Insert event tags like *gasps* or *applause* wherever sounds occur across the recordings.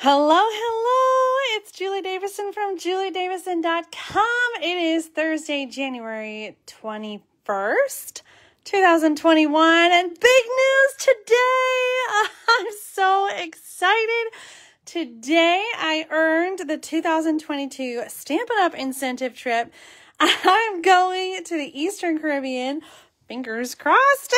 Hello, hello. It's Julie Davison from juliedavison.com. It is Thursday, January 21st, 2021, and big news today. *laughs* I'm so excited. Today I earned the 2022 Stampin' Up! incentive trip. *laughs* I'm going to the Eastern Caribbean fingers crossed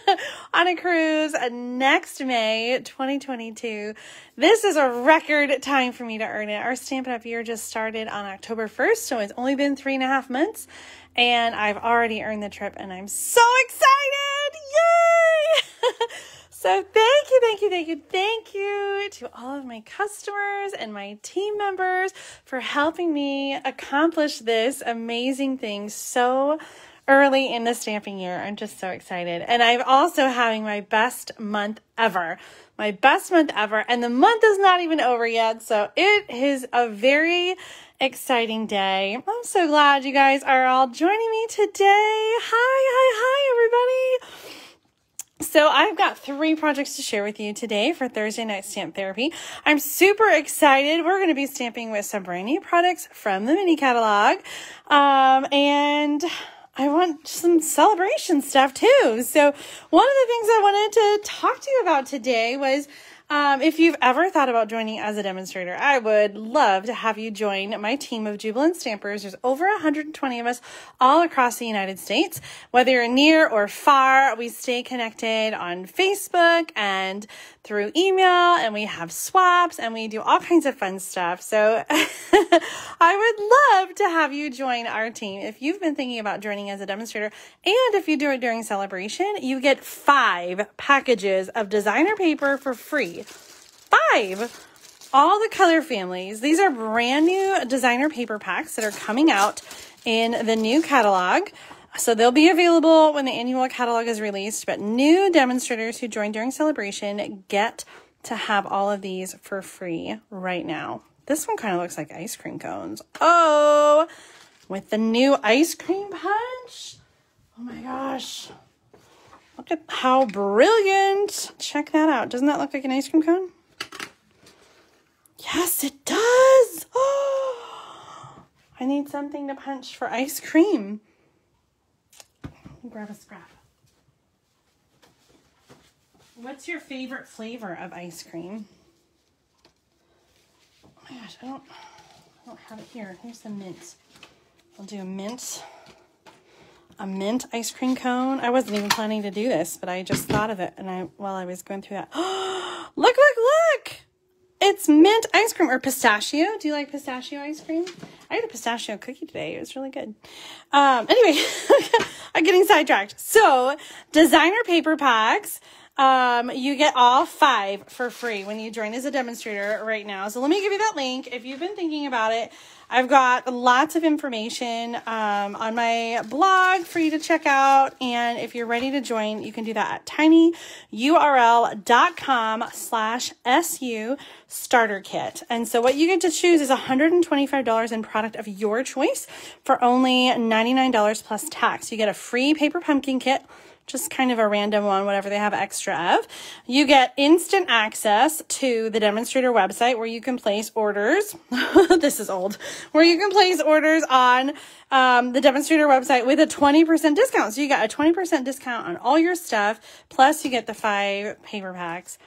*laughs* on a cruise next May 2022. This is a record time for me to earn it. Our Stampin' Up! year just started on October 1st, so it's only been three and a half months, and I've already earned the trip, and I'm so excited! Yay! *laughs* So thank you, thank you, thank you, thank you to all of my customers and my team members for helping me accomplish this amazing thing so early in the stamping year. I'm just so excited. And I'm also having my best month ever. My best month ever. And the month is not even over yet. So it is a very exciting day. I'm so glad you guys are all joining me today. Hi, hi, hi, everybody. So I've got three projects to share with you today for Thursday night stamp therapy. I'm super excited. We're going to be stamping with some brand new products from the mini catalog. Um, and I want some celebration stuff too. So one of the things I wanted to talk to you about today was um, if you've ever thought about joining as a demonstrator, I would love to have you join my team of Jubilant Stampers. There's over 120 of us all across the United States. Whether you're near or far, we stay connected on Facebook and through email, and we have swaps and we do all kinds of fun stuff. So *laughs* I would love to have you join our team. If you've been thinking about joining as a demonstrator, and if you do it during celebration, you get five packages of designer paper for free. Five. All the color families. These are brand new designer paper packs that are coming out in the new catalog. So they'll be available when the annual catalog is released, but new demonstrators who join during celebration get to have all of these for free right now. This one kind of looks like ice cream cones. Oh, with the new ice cream punch. Oh my gosh. Look at how brilliant. Check that out. Doesn't that look like an ice cream cone? Yes, it does. Oh, *gasps* I need something to punch for ice cream. Grab a scrap. What's your favorite flavor of ice cream? Oh my gosh, I don't, I don't have it here. Here's the mint. I'll do a mint a mint ice cream cone. I wasn't even planning to do this, but I just thought of it and I while I was going through that. *gasps* look, look, look! It's mint ice cream or pistachio. Do you like pistachio ice cream? I had a pistachio cookie today. It was really good. Um, anyway, *laughs* I'm getting sidetracked. So, designer paper packs. Um, you get all five for free when you join as a demonstrator right now. So let me give you that link. If you've been thinking about it, I've got lots of information um, on my blog for you to check out. And if you're ready to join, you can do that at tinyurl.com slash SU starter kit. And so what you get to choose is $125 in product of your choice for only $99 plus tax. You get a free paper pumpkin kit just kind of a random one, whatever they have extra of. You get instant access to the demonstrator website where you can place orders. *laughs* this is old. Where you can place orders on um, the demonstrator website with a 20% discount. So you got a 20% discount on all your stuff, plus you get the five paper packs.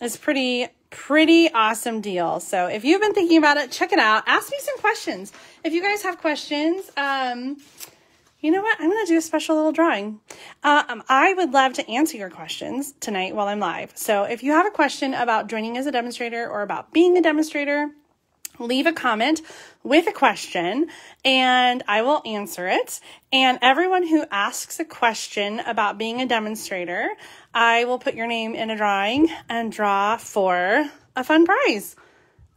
It's pretty, pretty awesome deal. So if you've been thinking about it, check it out. Ask me some questions. If you guys have questions, um, you know what? I'm going to do a special little drawing. Uh, um, I would love to answer your questions tonight while I'm live. So if you have a question about joining as a demonstrator or about being a demonstrator, leave a comment with a question and I will answer it. And everyone who asks a question about being a demonstrator, I will put your name in a drawing and draw for a fun prize.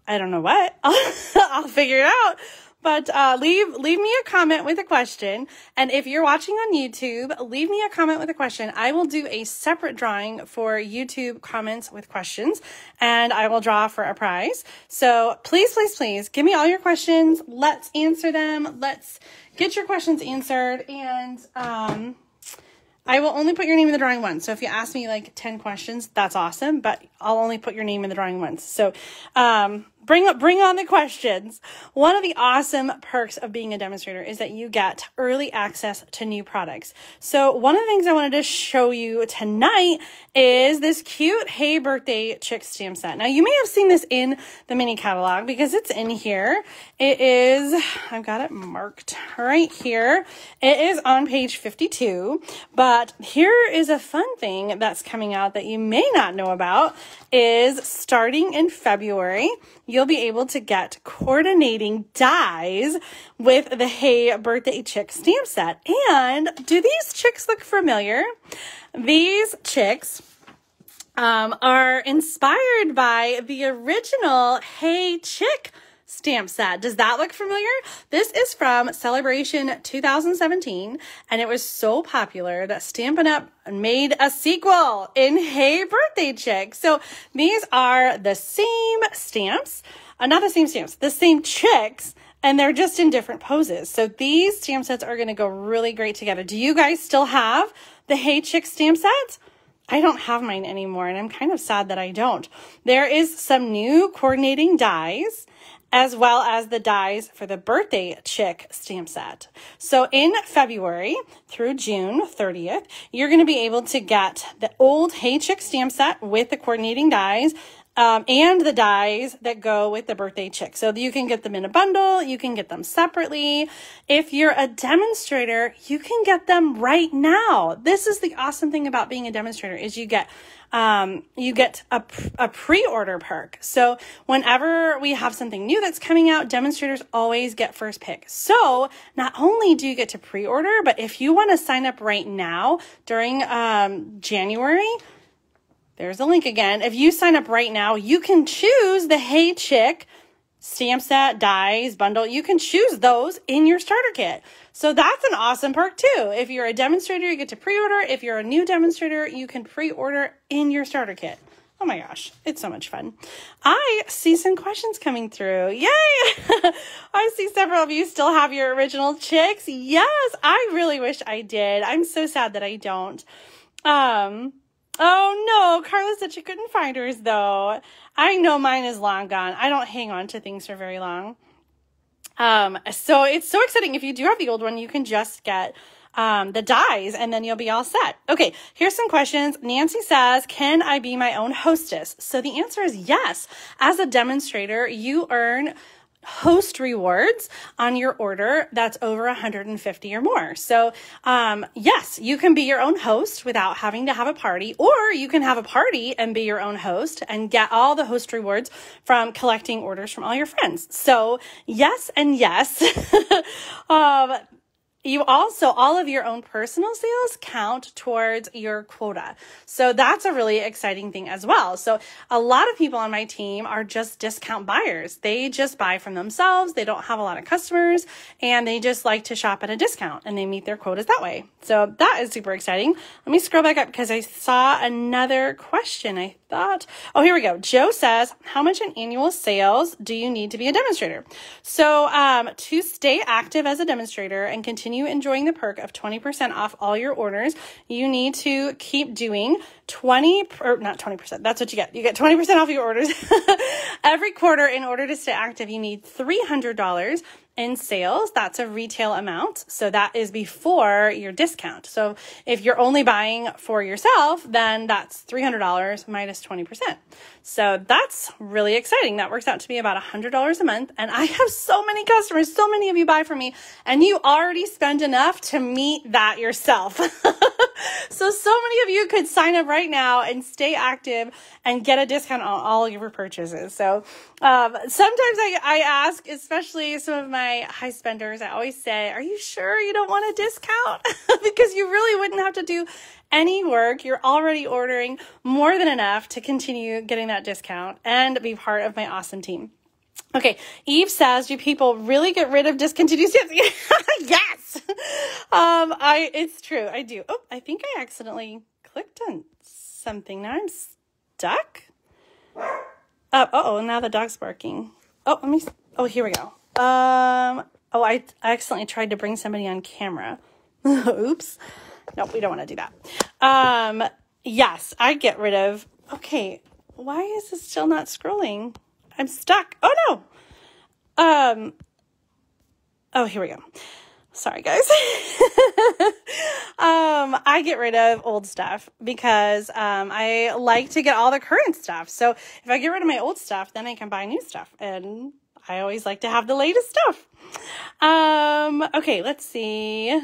I don't know what. I'll, *laughs* I'll figure it out. But uh, leave leave me a comment with a question, and if you're watching on YouTube, leave me a comment with a question. I will do a separate drawing for YouTube comments with questions, and I will draw for a prize. So please, please, please, give me all your questions. Let's answer them. Let's get your questions answered, and um, I will only put your name in the drawing once. So if you ask me like 10 questions, that's awesome, but I'll only put your name in the drawing once. So, um, bring bring on the questions. One of the awesome perks of being a demonstrator is that you get early access to new products. So one of the things i wanted to show you tonight is this cute hey birthday chick stamp set. Now you may have seen this in the mini catalog because it's in here. It is i've got it marked right here. It is on page 52 but here is a fun thing that's coming out that you may not know about is starting in february you'll be able to get coordinating dies with the Hey Birthday Chick stamp set. And do these chicks look familiar? These chicks um, are inspired by the original Hey Chick stamp set. Does that look familiar? This is from Celebration 2017, and it was so popular that Stampin' Up! made a sequel in Hey Birthday Chick. So these are the same stamps, uh, not the same stamps, the same chicks, and they're just in different poses. So these stamp sets are going to go really great together. Do you guys still have the Hey Chick stamp set? I don't have mine anymore, and I'm kind of sad that I don't. There is some new coordinating dies as well as the dies for the birthday chick stamp set. So in February through June 30th, you're going to be able to get the old Hey Chick stamp set with the coordinating dies um, and the dies that go with the birthday chick. So you can get them in a bundle, you can get them separately. If you're a demonstrator, you can get them right now. This is the awesome thing about being a demonstrator is you get um, you get a, a pre-order perk. So whenever we have something new that's coming out, demonstrators always get first pick. So not only do you get to pre-order, but if you want to sign up right now during um, January, there's a link again. If you sign up right now, you can choose the Hey Chick stamp set, dies, bundle. You can choose those in your starter kit. So that's an awesome perk too. If you're a demonstrator, you get to pre-order. If you're a new demonstrator, you can pre-order in your starter kit. Oh my gosh, it's so much fun. I see some questions coming through. Yay! *laughs* I see several of you still have your original chicks. Yes, I really wish I did. I'm so sad that I don't. Um, Oh no, Carla said she couldn't find hers though. I know mine is long gone. I don't hang on to things for very long. Um, so it's so exciting. If you do have the old one, you can just get um, the dies and then you'll be all set. Okay, here's some questions. Nancy says, Can I be my own hostess? So the answer is yes. As a demonstrator, you earn host rewards on your order that's over 150 or more. So, um, yes, you can be your own host without having to have a party, or you can have a party and be your own host and get all the host rewards from collecting orders from all your friends. So, yes and yes. *laughs* um, you also, all of your own personal sales count towards your quota. So that's a really exciting thing as well. So a lot of people on my team are just discount buyers. They just buy from themselves. They don't have a lot of customers and they just like to shop at a discount and they meet their quotas that way. So that is super exciting. Let me scroll back up because I saw another question. I thought, oh, here we go. Joe says, how much in annual sales do you need to be a demonstrator? So, um, to stay active as a demonstrator and continue enjoying the perk of 20% off all your orders, you need to keep doing 20 or not 20%. That's what you get. You get 20% off your orders *laughs* every quarter in order to stay active. You need $300 in sales. That's a retail amount. So that is before your discount. So if you're only buying for yourself, then that's $300 minus 20%. So that's really exciting. That works out to be about $100 a month. And I have so many customers, so many of you buy from me, and you already spend enough to meet that yourself. *laughs* so, so many of you could sign up right now and stay active and get a discount on all your purchases. So, um, sometimes I, I ask, especially some of my high spenders, I always say, Are you sure you don't want a discount? *laughs* because you really wouldn't have to do any work. You're already ordering more than enough to continue getting that discount and be part of my awesome team. Okay, Eve says, "Do people really get rid of discontinued sales?" *laughs* yes, um, I. It's true. I do. Oh, I think I accidentally clicked on something. Now I'm stuck. Uh, oh, now the dog's barking. Oh, let me. Oh, here we go. Um. Oh, I, I accidentally tried to bring somebody on camera. *laughs* Oops. Nope, we don't want to do that. Um, yes, I get rid of. Okay, why is this still not scrolling? I'm stuck. Oh no. Um. Oh, here we go. Sorry, guys. *laughs* um, I get rid of old stuff because um, I like to get all the current stuff. So if I get rid of my old stuff, then I can buy new stuff. And I always like to have the latest stuff. Um, okay, let's see.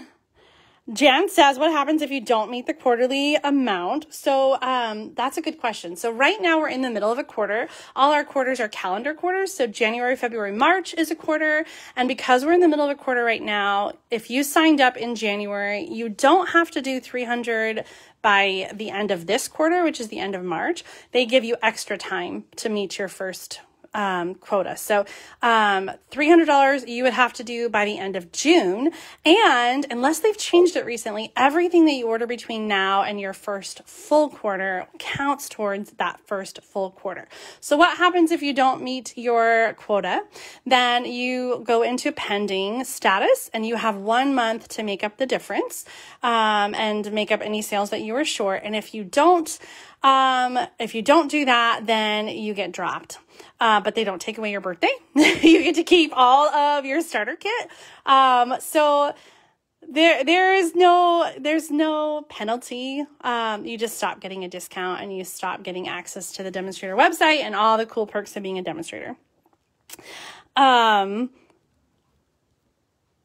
Jan says, what happens if you don't meet the quarterly amount? So um, that's a good question. So right now we're in the middle of a quarter. All our quarters are calendar quarters. So January, February, March is a quarter. And because we're in the middle of a quarter right now, if you signed up in January, you don't have to do 300 by the end of this quarter, which is the end of March. They give you extra time to meet your first um, quota. So um, $300 you would have to do by the end of June. And unless they've changed it recently, everything that you order between now and your first full quarter counts towards that first full quarter. So what happens if you don't meet your quota? Then you go into pending status and you have one month to make up the difference um, and make up any sales that you were short. And if you don't, um, if you don't do that, then you get dropped. Uh, but they don't take away your birthday. *laughs* you get to keep all of your starter kit. Um, so there there is no there's no penalty. Um, you just stop getting a discount and you stop getting access to the demonstrator website and all the cool perks of being a demonstrator. Um,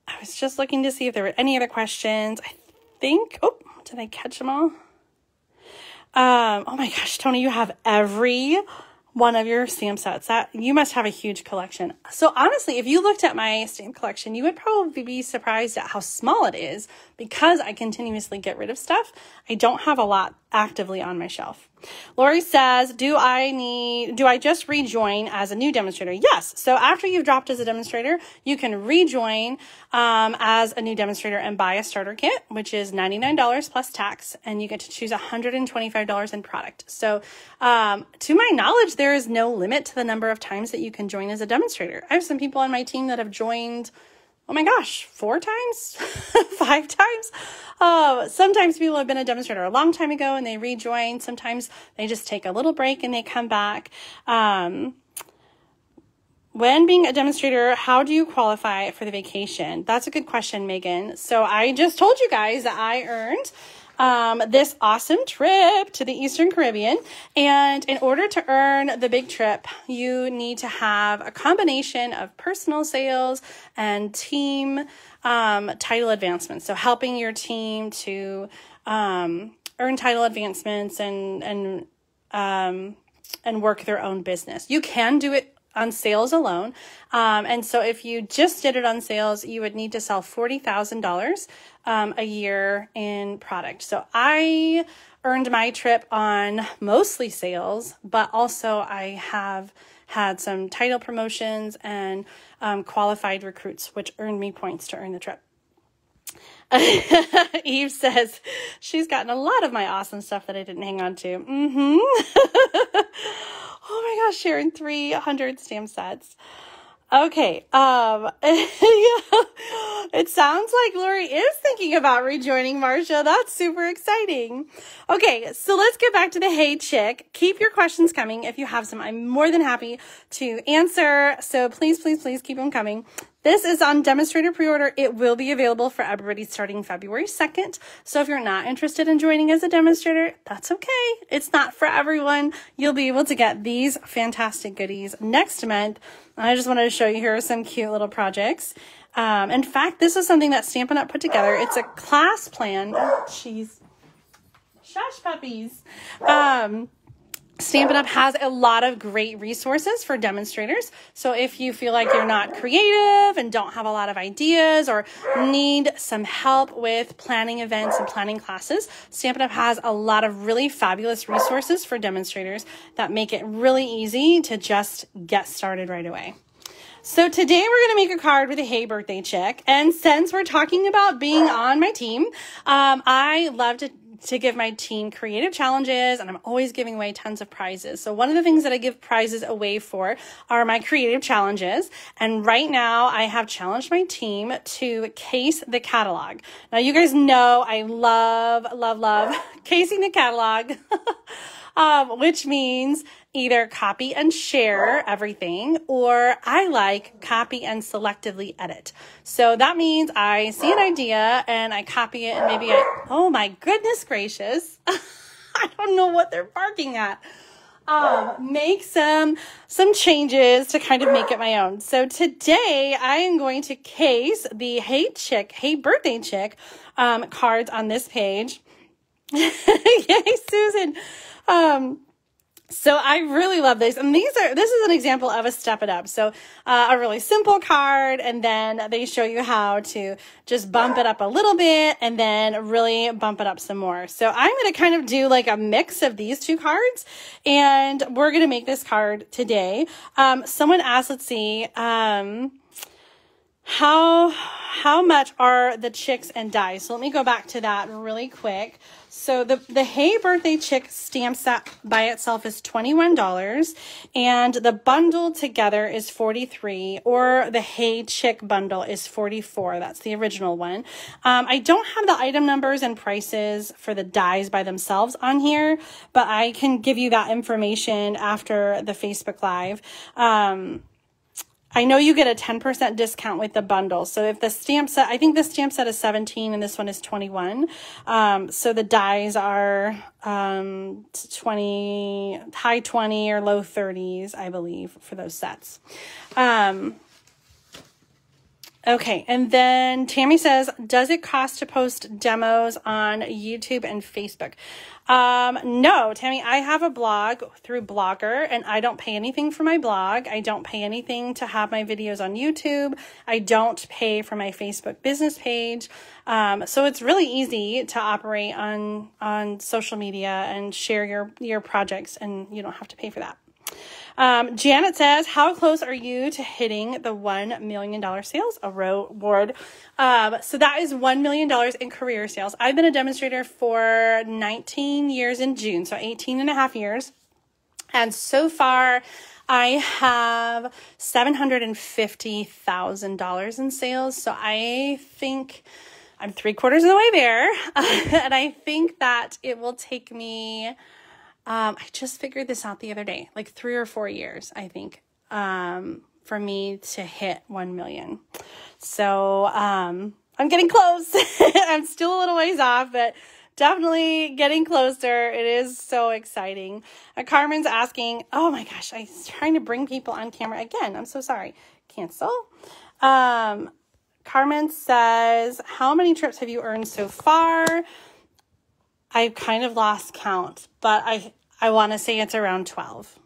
I was just looking to see if there were any other questions. I think. Oh, did I catch them all? Um, oh my gosh, Tony, you have every one of your stamp sets. That you must have a huge collection. So honestly, if you looked at my stamp collection, you would probably be surprised at how small it is because I continuously get rid of stuff. I don't have a lot actively on my shelf. Lori says, do I need, do I just rejoin as a new demonstrator? Yes. So after you've dropped as a demonstrator, you can rejoin um, as a new demonstrator and buy a starter kit, which is $99 plus tax, and you get to choose $125 in product. So um, to my knowledge, there is no limit to the number of times that you can join as a demonstrator. I have some people on my team that have joined oh my gosh, four times, *laughs* five times. Uh, sometimes people have been a demonstrator a long time ago and they rejoin. Sometimes they just take a little break and they come back. Um, when being a demonstrator, how do you qualify for the vacation? That's a good question, Megan. So I just told you guys that I earned um, this awesome trip to the Eastern Caribbean. And in order to earn the big trip, you need to have a combination of personal sales and team um, title advancements. So helping your team to um, earn title advancements and and um, and work their own business. You can do it on sales alone. Um, and so if you just did it on sales, you would need to sell $40,000 um, a year in product. So I earned my trip on mostly sales, but also I have had some title promotions and um, qualified recruits, which earned me points to earn the trip. *laughs* Eve says she's gotten a lot of my awesome stuff that I didn't hang on to. Mm-hmm. *laughs* oh my gosh, sharing 300 stamp sets. Okay. Um, *laughs* it sounds like Lori is thinking about rejoining Marsha. That's super exciting. Okay. So let's get back to the Hey Chick. Keep your questions coming. If you have some, I'm more than happy to answer. So please, please, please keep them coming. This is on demonstrator pre-order. It will be available for everybody starting February 2nd. So if you're not interested in joining as a demonstrator, that's okay. It's not for everyone. You'll be able to get these fantastic goodies next month. I just wanted to show you here some cute little projects. Um, in fact, this is something that Stampin' Up! put together. It's a class plan. Oh, jeez. Shush, puppies. Um, Stampin' Up! has a lot of great resources for demonstrators. So if you feel like you're not creative and don't have a lot of ideas or need some help with planning events and planning classes, Stampin' Up! has a lot of really fabulous resources for demonstrators that make it really easy to just get started right away. So today we're going to make a card with a Hey Birthday Chick. And since we're talking about being on my team, um, I love to to give my team creative challenges and I'm always giving away tons of prizes. So one of the things that I give prizes away for are my creative challenges. And right now I have challenged my team to case the catalog. Now you guys know I love, love, love *laughs* casing the catalog. *laughs* um, which means either copy and share everything, or I like copy and selectively edit. So that means I see an idea and I copy it, and maybe I, oh my goodness gracious, *laughs* I don't know what they're barking at. Um, make some some changes to kind of make it my own. So today I am going to case the Hey Chick, Hey Birthday Chick um, cards on this page. *laughs* Yay, Susan. Um, so I really love these. And these are, this is an example of a step it up. So uh, a really simple card and then they show you how to just bump it up a little bit and then really bump it up some more. So I'm going to kind of do like a mix of these two cards and we're going to make this card today. Um, someone asked, let's see, um, how, how much are the chicks and dies? So let me go back to that really quick. So the, the Hey Birthday Chick stamp set by itself is $21 and the bundle together is 43 or the Hey Chick bundle is 44. That's the original one. Um, I don't have the item numbers and prices for the dies by themselves on here, but I can give you that information after the Facebook Live. Um, I know you get a 10% discount with the bundle. So if the stamp set, I think the stamp set is 17 and this one is 21. Um, so the dies are um, 20, high 20 or low 30s, I believe, for those sets. Um, Okay, and then Tammy says, does it cost to post demos on YouTube and Facebook? Um, no, Tammy, I have a blog through Blogger and I don't pay anything for my blog. I don't pay anything to have my videos on YouTube. I don't pay for my Facebook business page. Um, so it's really easy to operate on, on social media and share your, your projects and you don't have to pay for that. Um, Janet says, How close are you to hitting the $1 million sales award? Um, so that is $1 million in career sales. I've been a demonstrator for 19 years in June, so 18 and a half years. And so far, I have $750,000 in sales. So I think I'm three quarters of the way there. *laughs* and I think that it will take me um, I just figured this out the other day, like three or four years, I think, um, for me to hit 1 million. So, um, I'm getting close. *laughs* I'm still a little ways off, but definitely getting closer. It is so exciting. Uh, Carmen's asking, oh my gosh, I'm trying to bring people on camera again. I'm so sorry. Cancel. Um, Carmen says, how many trips have you earned so far? I've kind of lost count, but I, I want to say it's around 12.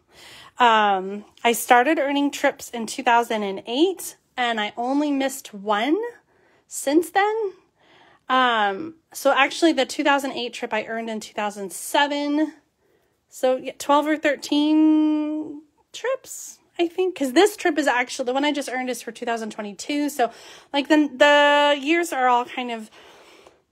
Um, I started earning trips in 2008 and I only missed one since then. Um, so actually the 2008 trip I earned in 2007. So 12 or 13 trips, I think, because this trip is actually the one I just earned is for 2022. So like the, the years are all kind of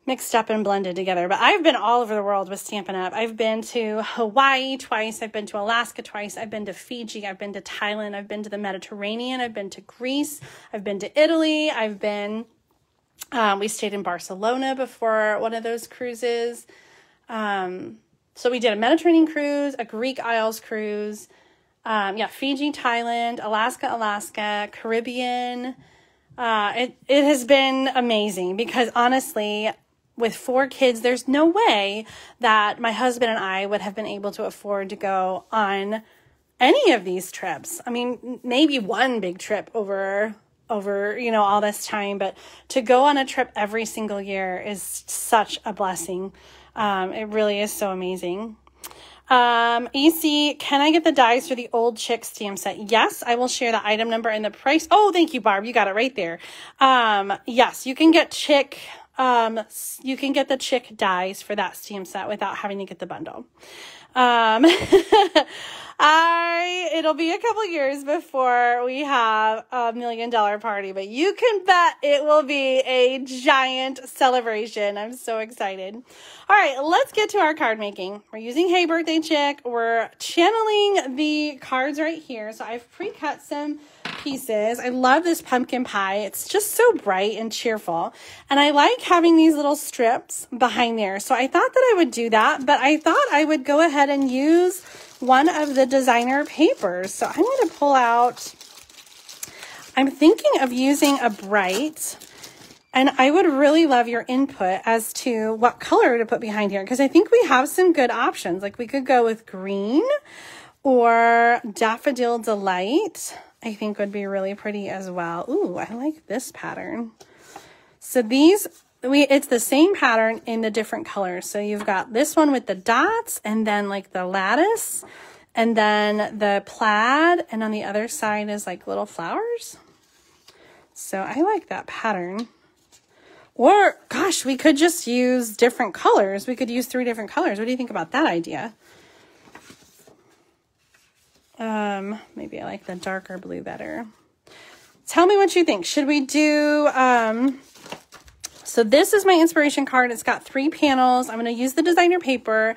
mixed up and blended together. But I've been all over the world with Stampin' Up. I've been to Hawaii twice. I've been to Alaska twice. I've been to Fiji. I've been to Thailand. I've been to the Mediterranean. I've been to Greece. I've been to Italy. I've been, um, we stayed in Barcelona before one of those cruises. Um, so we did a Mediterranean cruise, a Greek Isles cruise. Um, yeah, Fiji, Thailand, Alaska, Alaska, Caribbean. Uh, it, it has been amazing because honestly, with four kids, there's no way that my husband and I would have been able to afford to go on any of these trips. I mean, maybe one big trip over over, you know, all this time, but to go on a trip every single year is such a blessing. Um, it really is so amazing. Um, EC, can I get the dies for the old chick stamp set? Yes, I will share the item number and the price. Oh, thank you, Barb. You got it right there. Um, yes, you can get chick um, you can get the chick dies for that steam set without having to get the bundle. Um, *laughs* I it'll be a couple years before we have a million dollar party, but you can bet it will be a giant celebration. I'm so excited. All right, let's get to our card making. We're using Hey Birthday Chick. We're channeling the cards right here. So I've pre-cut some pieces. I love this pumpkin pie. It's just so bright and cheerful. And I like having these little strips behind there. So I thought that I would do that, but I thought I would go ahead and use one of the designer papers. So I'm going to pull out, I'm thinking of using a bright, and I would really love your input as to what color to put behind here, because I think we have some good options. Like we could go with green or daffodil delight. I think would be really pretty as well. Ooh, I like this pattern. So these we it's the same pattern in the different colors. So you've got this one with the dots and then like the lattice and then the plaid and on the other side is like little flowers. So I like that pattern. Or gosh, we could just use different colors. We could use three different colors. What do you think about that idea? Um, maybe I like the darker blue better. Tell me what you think. Should we do um so this is my inspiration card. It's got three panels. I'm going to use the designer paper.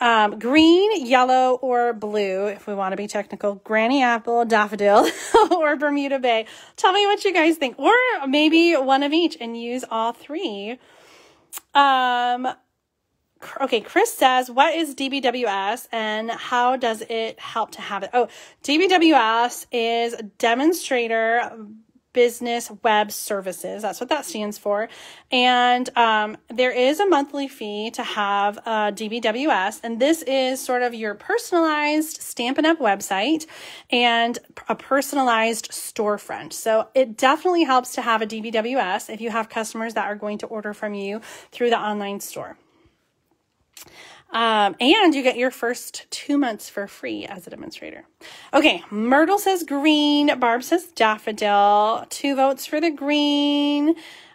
Um, green, yellow, or blue, if we want to be technical. Granny apple, daffodil, *laughs* or Bermuda Bay. Tell me what you guys think. Or maybe one of each and use all three. Um, okay, Chris says, what is DBWS and how does it help to have it? Oh, DBWS is demonstrator Business Web Services. That's what that stands for. And um, there is a monthly fee to have a DBWS, and this is sort of your personalized Stampin' Up! website and a personalized storefront. So it definitely helps to have a DBWS if you have customers that are going to order from you through the online store. Um, and you get your first two months for free as a demonstrator. Okay, Myrtle says green. Barb says daffodil. Two votes for the green.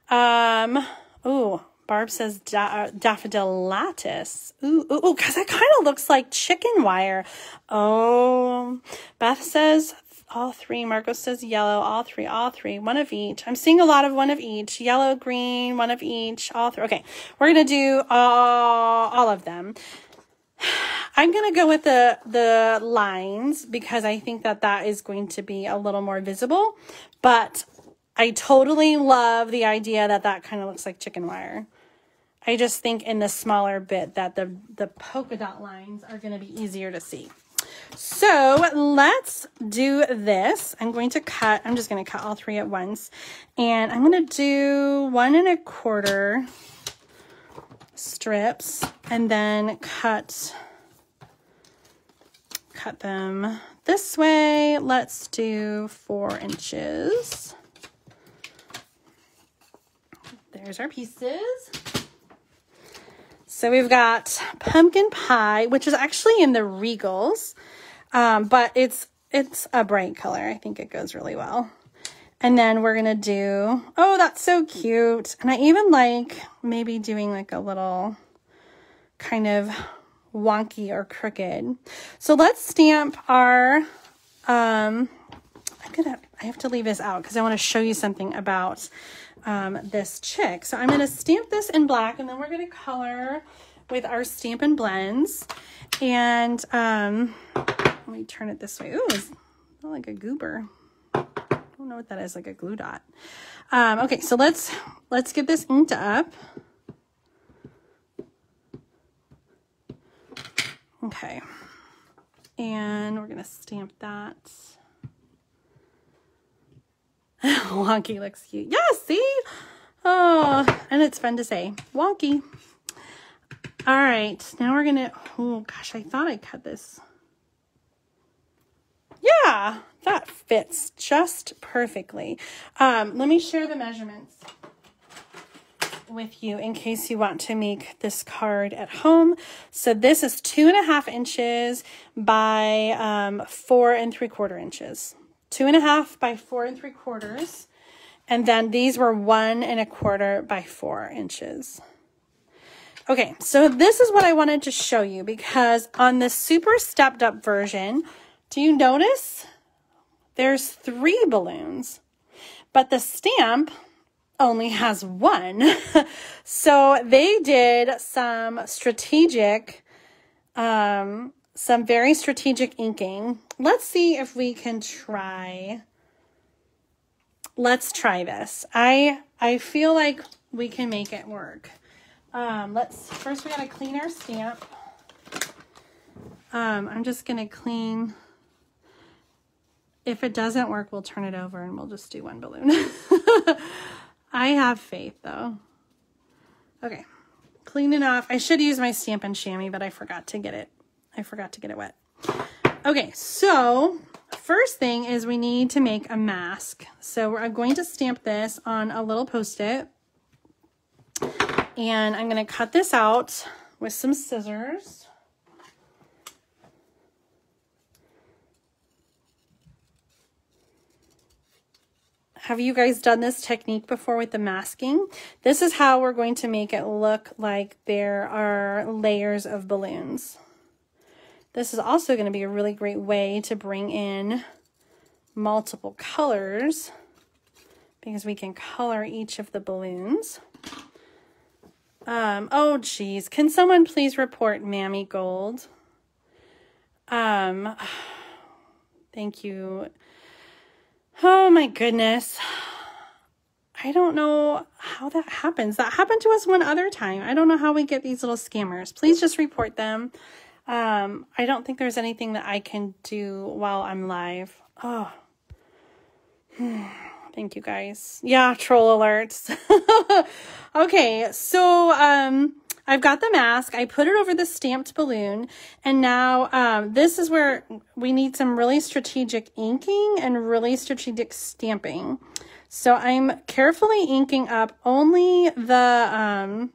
Um, ooh, Barb says da- uh, daffodil lattice. Ooh, ooh, ooh, because it kind of looks like chicken wire. Oh, Beth says all three. Marco says yellow, all three, all three, one of each. I'm seeing a lot of one of each. Yellow, green, one of each, all three. Okay, we're going to do all, all of them. *sighs* I'm going to go with the, the lines because I think that that is going to be a little more visible, but I totally love the idea that that kind of looks like chicken wire. I just think in the smaller bit that the, the polka dot lines are going to be easier to see. So let's do this. I'm going to cut, I'm just going to cut all three at once. And I'm going to do one and a quarter strips and then cut, cut them this way. Let's do four inches. There's our pieces. So we've got pumpkin pie, which is actually in the Regals. Um, but it's it's a bright color. I think it goes really well. And then we're to do, oh, that's so cute. And I even like maybe doing like a little kind of wonky or crooked. So let's stamp our, um, I'm to, I have to leave this out because I want to show you something about um, this chick. So I'm going to stamp this in black and then we're going to color with our Stampin' Blends. And um, let me turn it this way. Ooh, it's like a goober. I don't know what that is, like a glue dot. Um, okay, so let's let's get this inked up. Okay. And we're gonna stamp that. *laughs* Wonky looks cute. Yeah, see? Oh, and it's fun to say. Wonky. All right, now we're gonna, oh gosh, I thought I cut this. Yeah, that fits just perfectly. Um, let me share the measurements with you in case you want to make this card at home. So this is two and a half inches by um, four and three quarter inches. Two and a half by four and three quarters. And then these were one and a quarter by four inches. Okay, so this is what I wanted to show you because on the super stepped up version, do you notice there's three balloons, but the stamp only has one. *laughs* so they did some strategic, um, some very strategic inking. Let's see if we can try. Let's try this. I I feel like we can make it work. Um, let's first we gotta clean our stamp. Um, I'm just gonna clean. If it doesn't work, we'll turn it over and we'll just do one balloon. *laughs* I have faith though. Okay, clean it off. I should use my Stampin' Chamois, but I forgot to get it. I forgot to get it wet. Okay, so first thing is we need to make a mask. So I'm going to stamp this on a little post-it. And I'm going to cut this out with some scissors. Have you guys done this technique before with the masking? This is how we're going to make it look like there are layers of balloons. This is also going to be a really great way to bring in multiple colors because we can color each of the balloons. Um, oh, geez. Can someone please report Mammy Gold? Um, *sighs* thank you. Oh, my goodness. I don't know how that happens. That happened to us one other time. I don't know how we get these little scammers. Please just report them. Um, I don't think there's anything that I can do while I'm live. Oh. *sighs* Thank you guys. Yeah, troll alerts. *laughs* okay, so um I've got the mask. I put it over the stamped balloon. And now um, this is where we need some really strategic inking and really strategic stamping. So I'm carefully inking up only the um,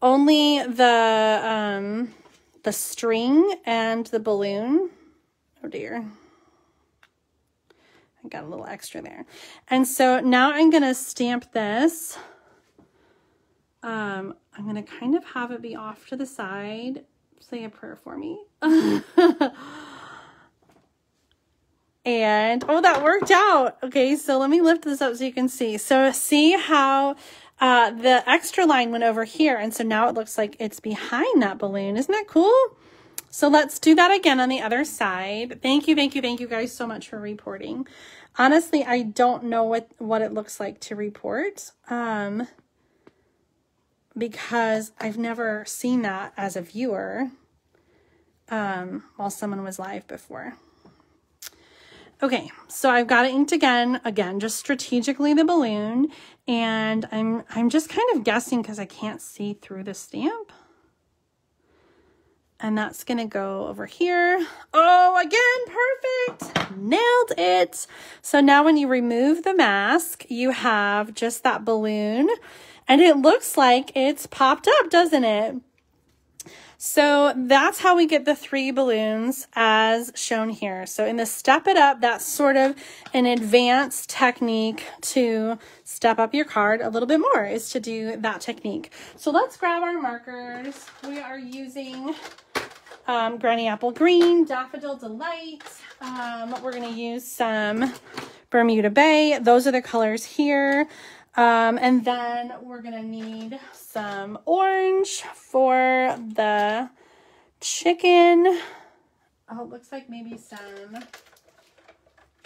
only the um, the string and the balloon. Oh dear. I got a little extra there. And so now I'm going to stamp this. Um, I'm going to kind of have it be off to the side. Say a prayer for me. *laughs* and, oh, that worked out. Okay, so let me lift this up so you can see. So see how uh, the extra line went over here. And so now it looks like it's behind that balloon. Isn't that cool? So let's do that again on the other side. Thank you, thank you, thank you guys so much for reporting. Honestly, I don't know what, what it looks like to report um, because I've never seen that as a viewer um, while someone was live before. Okay, so I've got it inked again, again, just strategically the balloon, and I'm, I'm just kind of guessing because I can't see through the stamp. And that's to go over here. Oh, again, perfect. Nailed it. So now when you remove the mask, you have just that balloon. And it looks like it's popped up, doesn't it? So that's how we get the three balloons as shown here. So in the step it up, that's sort of an advanced technique to step up your card a little bit more is to do that technique. So let's grab our markers. We are using um, Granny Apple Green, Daffodil Delight. Um, we're going to use some Bermuda Bay. Those are the colors here. Um, and then we're to need some orange for the chicken. Oh, it looks like maybe some,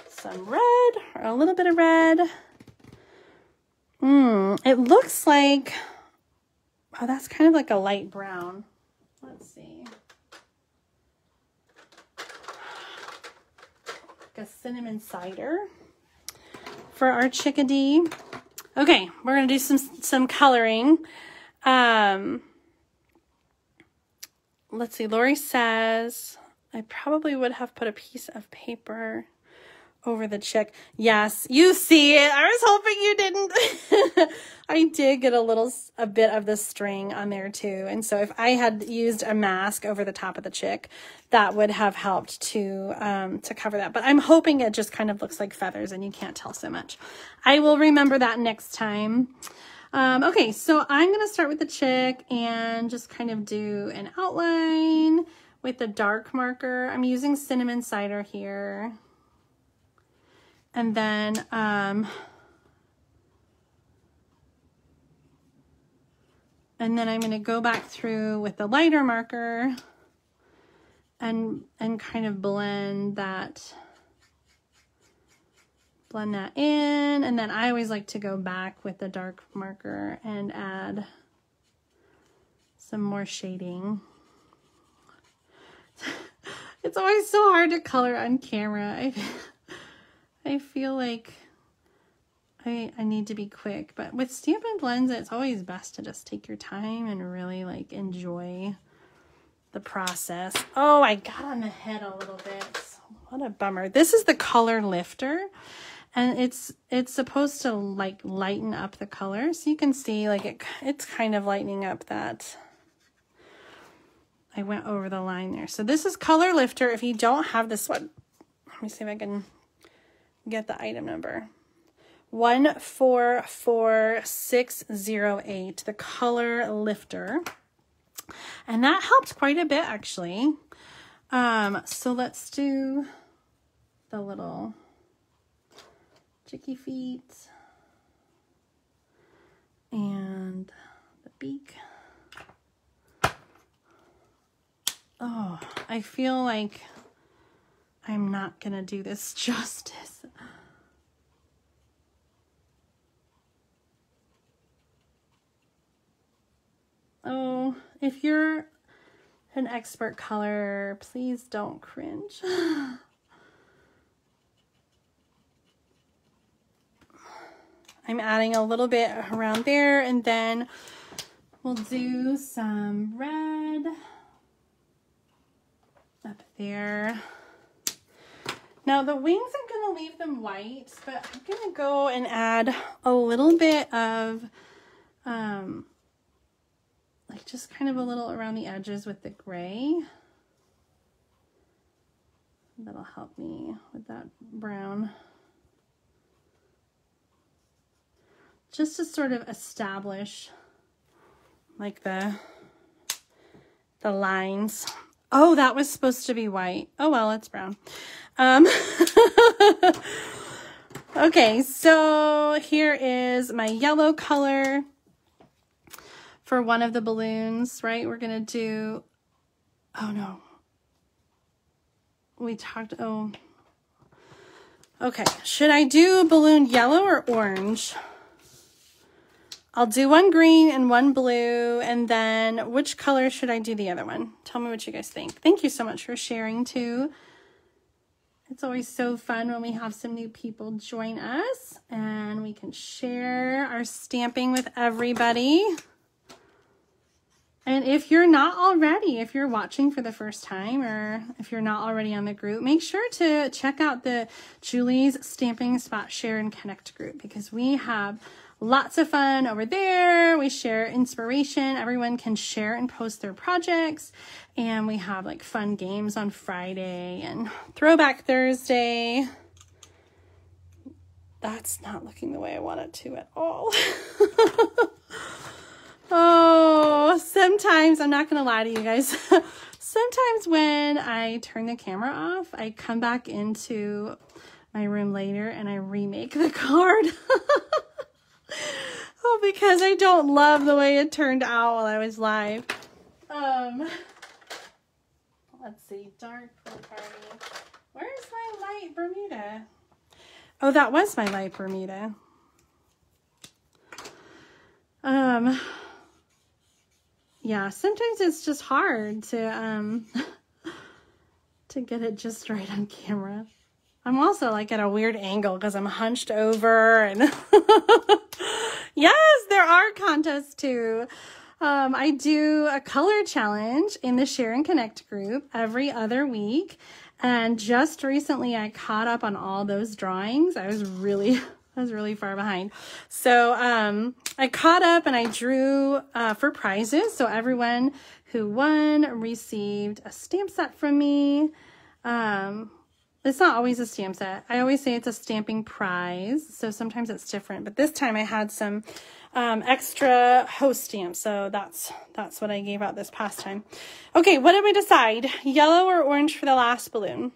some red or a little bit of red. Hmm, it looks like, oh, that's kind of like a light brown. Let's see. Like a cinnamon cider for our chickadee. Okay, we're going to do some, some coloring. Um, let's see, Lori says, I probably would have put a piece of paper over the chick. Yes, you see it. I was hoping you didn't. *laughs* I did get a little, a bit of the string on there too. And so if I had used a mask over the top of the chick, that would have helped to, um, to cover that. But I'm hoping it just kind of looks like feathers and you can't tell so much. I will remember that next time. Um, okay, so I'm going to start with the chick and just kind of do an outline with the dark marker. I'm using cinnamon cider here. And then um, and then I'm going to go back through with the lighter marker and and kind of blend that blend that in. And then I always like to go back with the dark marker and add some more shading. *laughs* It's always so hard to color on camera. I, I feel like I, I need to be quick but with Stampin' Blends it's always best to just take your time and really like enjoy the process. Oh, I got on the head a little bit. What a bummer. This is the color lifter and it's it's supposed to like lighten up the color so you can see like it it's kind of lightening up that I went over the line there so this is color lifter if you don't have this one let me see if I can get the item number. 144608 the color lifter. And that helped quite a bit actually. Um so let's do the little chicky feet and the beak. Oh, I feel like I'm not going to do this *laughs* justice. Oh, if you're an expert color, please don't cringe. *sighs* I'm adding a little bit around there and then we'll do some red up there. Now the wings, I'm to leave them white, but I'm to go and add a little bit of, um, like just kind of a little around the edges with the gray. That'll help me with that brown. just to sort of establish like the the lines. Oh, that was supposed to be white. Oh, well, it's brown. Um, *laughs* okay, so here is my yellow color for one of the balloons, right? We're going to do, oh no. We talked, oh. Okay, should I do a balloon yellow or orange? I'll do one green and one blue, and then which color should I do the other one? Tell me what you guys think. Thank you so much for sharing too. It's always so fun when we have some new people join us and we can share our stamping with everybody. And if you're not already, if you're watching for the first time or if you're not already on the group, make sure to check out the Julie's Stamping Spot Share and Connect group because we have lots of fun over there. We share inspiration. Everyone can share and post their projects. And we have like fun games on Friday and Throwback Thursday. That's not looking the way I want it to at all. *laughs* oh, sometimes, I'm not going to lie to you guys. *laughs* sometimes when I turn the camera off, I come back into my room later and I remake the *laughs* card. *laughs* oh, because I don't love the way it turned out while I was live. Um, let's see, dark pool party. Where's my light Bermuda? Oh, that was my light Bermuda. Um, yeah, sometimes it's just hard to, um, *laughs* to get it just right on camera. I'm also like at a weird angle because I'm hunched over and *laughs* yes, there are contests too. Um, I do a color challenge in the Share and Connect group every other week. And just recently I caught up on all those drawings. I was really, *laughs* I was really far behind. So, um, I caught up and I drew, uh, for prizes. So everyone who won received a stamp set from me. Um, it's not always a stamp set. I always say it's a stamping prize, so sometimes it's different. But this time I had some um, extra host stamps. So that's that's what I gave out this past time. Okay, what did we decide? Yellow or orange for the last balloon?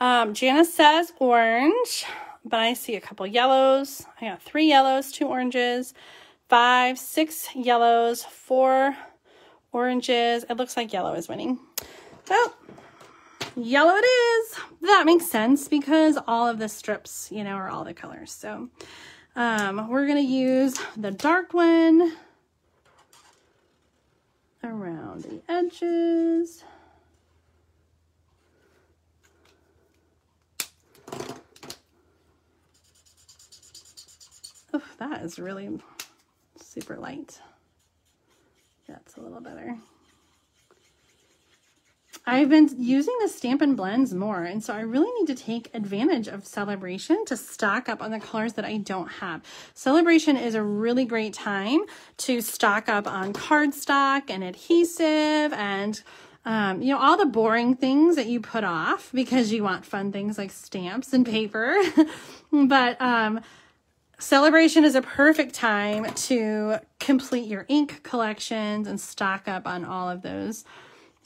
Um, Janice says orange, but I see a couple yellows. I got three yellows, two oranges, five, six yellows, four oranges. It looks like yellow is winning. Well, yellow it is. That makes sense because all of the strips, you know, are all the colors. So um, we're going to use the dark one around the edges. Oh, that is really super light. That's a little better. I've been using the Stampin' Blends more, and so I really need to take advantage of Sale-a-bration to stock up on the colors that I don't have. Sale-a-bration is a really great time to stock up on cardstock and adhesive and um, you know, all the boring things that you put off because you want fun things like stamps and paper. *laughs* but um, Sale-a-bration is a perfect time to complete your ink collections and stock up on all of those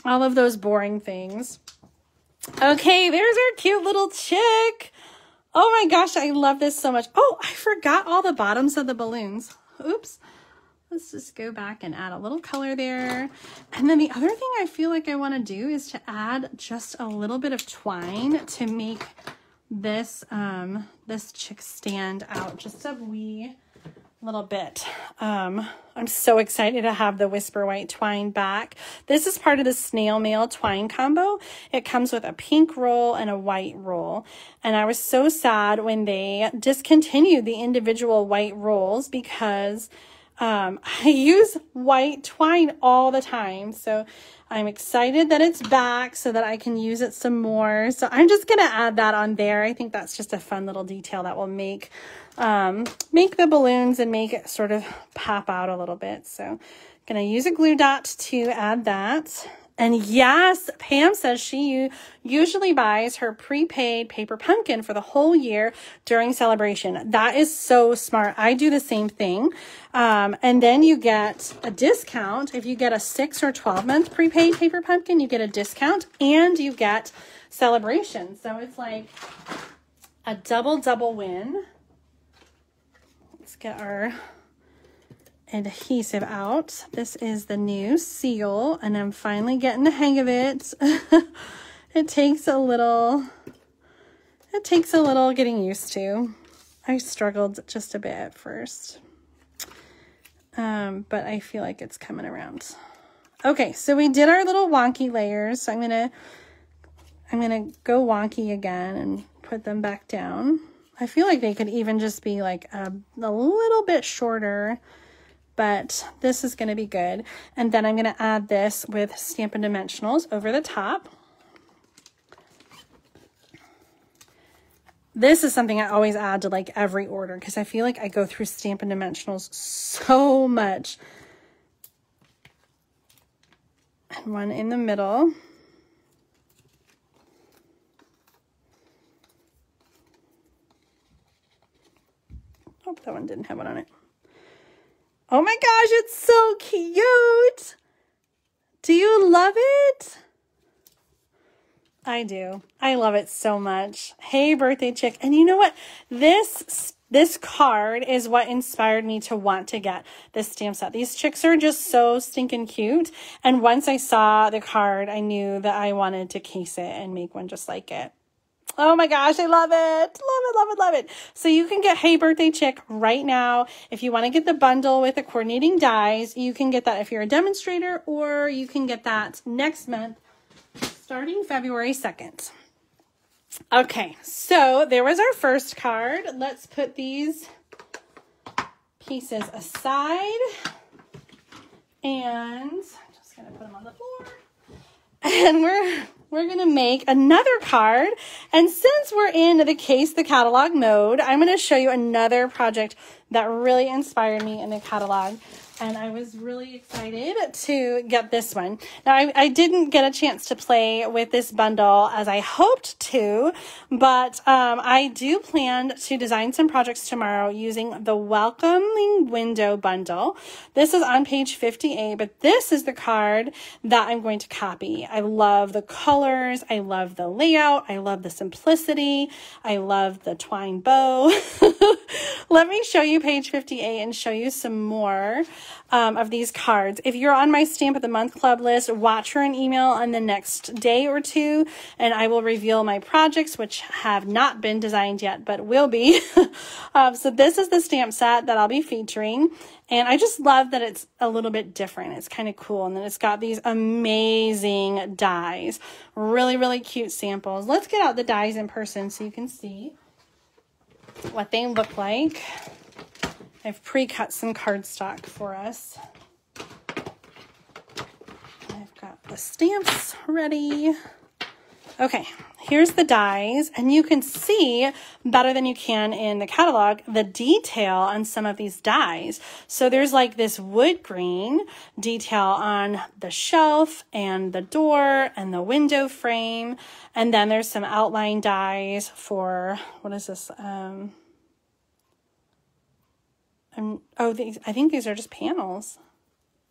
all of those boring things. Okay, there's our cute little chick. Oh my gosh, I love this so much. Oh, I forgot all the bottoms of the balloons. Oops. Let's just go back and add a little color there. And then the other thing I feel like I want to do is to add just a little bit of twine to make this um this chick stand out just a wee little bit. Um, I'm so excited to have the Whisper White twine back. This is part of the snail mail twine combo. It comes with a pink roll and a white roll. And I was so sad when they discontinued the individual white rolls because um, *laughs* I use white twine all the time. So I'm excited that it's back so that I can use it some more. So I'm just going to add that on there. I think that's just a fun little detail that will make um, make the balloons and make it sort of pop out a little bit. So I'm going to use a glue dot to add that. And yes, Pam says she usually buys her prepaid paper pumpkin for the whole year during Sale-a-bration. That is so smart. I do the same thing. Um, and then you get a discount. If you get a six or 12 month prepaid paper pumpkin, you get a discount and you get Sale-a-bration. So it's like a double, double win. Let's get our adhesive out. This is the new seal and I'm finally getting the hang of it. *laughs* it takes a little, it takes a little getting used to. I struggled just a bit at first, um, but I feel like it's coming around. Okay, so we did our little wonky layers. So I'm gonna, I'm gonna go wonky again and put them back down. I feel like they could even just be like a, a little bit shorter but this is going to be good. And then I'm going to add this with Stampin' Dimensionals over the top. This is something I always add to like every order because I feel like I go through Stampin' Dimensionals so much. And one in the middle. Oh, that one didn't have one on it. Oh my gosh, it's so cute. Do you love it? I do. I love it so much. Hey, birthday chick. And you know what? This this card is what inspired me to want to get this stamp set. These chicks are just so stinking cute. And once I saw the card, I knew that I wanted to case it and make one just like it. Oh my gosh, I love it. Love it, love it, love it. So you can get Hey Birthday Chick right now. If you want to get the bundle with the coordinating dies, you can get that if you're a demonstrator or you can get that next month starting February 2nd. Okay, so there was our first card. Let's put these pieces aside. And I'm just going to put them on the floor. *laughs* And we're we're going to make another card. And since we're in the case the catalog mode, I'm going to show you another project that really inspired me in the catalog. And I was really excited to get this one. Now, I, I didn't get a chance to play with this bundle as I hoped to, but um, I do plan to design some projects tomorrow using the Welcoming Window bundle. This is on page 58, but this is the card that I'm going to copy. I love the colors, I love the layout, I love the simplicity, I love the twine bow. *laughs* Let me show you page 58 and show you some more um, of these cards. If you're on my Stamp of the Month Club list, watch for an email on the next day or two, and I will reveal my projects, which have not been designed yet, but will be. *laughs* um, so this is the stamp set that I'll be featuring. And I just love that it's a little bit different. It's kind of cool. And then it's got these amazing dies. Really, really cute samples. Let's get out the dies in person so you can see what they look like. I've pre-cut some cardstock for us. I've got the stamps ready. Okay, here's the dies, and you can see better than you can in the catalog the detail on some of these dies. So there's like this wood green detail on the shelf and the door and the window frame, and then there's some outline dies for what is this? Um, and oh, these I think these are just panels.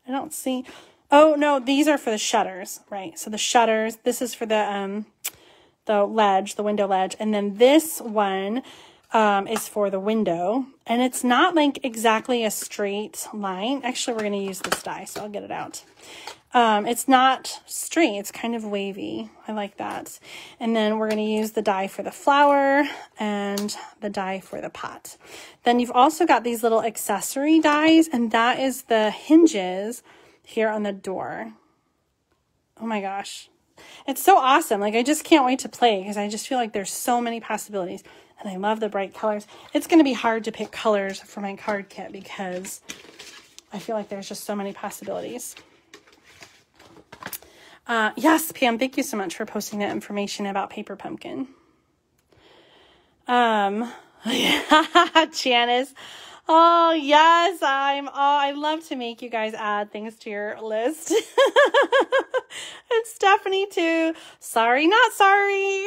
I don't see. Oh no, these are for the shutters, right? So the shutters. This is for the um, the ledge, the window ledge, and then this one um, is for the window, and it's not like exactly a straight line. Actually, we're going to use this die, so I'll get it out. Um, it's not straight, it's kind of wavy. I like that. And then we're going to use the die for the flower and the die for the pot. Then you've also got these little accessory dies, and that is the hinges here on the door. Oh my gosh. It's so awesome. Like, I just can't wait to play because I just feel like there's so many possibilities. And I love the bright colors. It's going to be hard to pick colors for my card kit because I feel like there's just so many possibilities. Uh, yes, Pam, thank you so much for posting that information about Paper Pumpkin. Um, *laughs* Janice. Oh, yes, I'm, oh, I love to make you guys add things to your list. *laughs* and Stephanie too. Sorry, not sorry.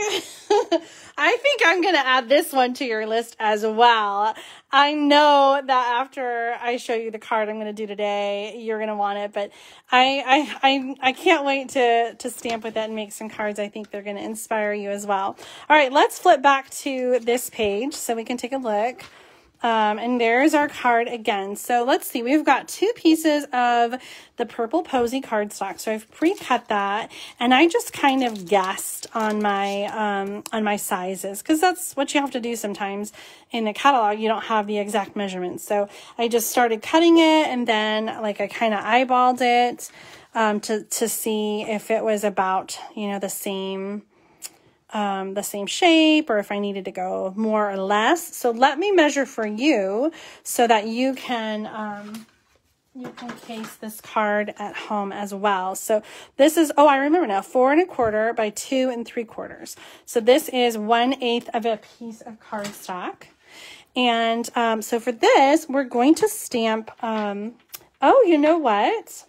*laughs* I think I'm going to add this one to your list as well. I know that after I show you the card I'm going to do today, you're going to want it, but I, I, I, I can't wait to, to stamp with it and make some cards. I think they're going to inspire you as well. All right, let's flip back to this page so we can take a look. Um, and there's our card again. So let's see, we've got two pieces of the purple posy cardstock. So I've pre-cut that and I just kind of guessed on my, um, on my sizes because that's what you have to do sometimes in the catalog. You don't have the exact measurements. So I just started cutting it and then like I kind of eyeballed it, um, to, to see if it was about, you know, the same, um, the same shape or if I needed to go more or less. So let me measure for you so that you can, um, you can case this card at home as well. So this is, oh, I remember now, four and a quarter by two and three quarters. So this is one eighth of a piece of cardstock. And um, so for this, we're going to stamp, um, oh, you know what?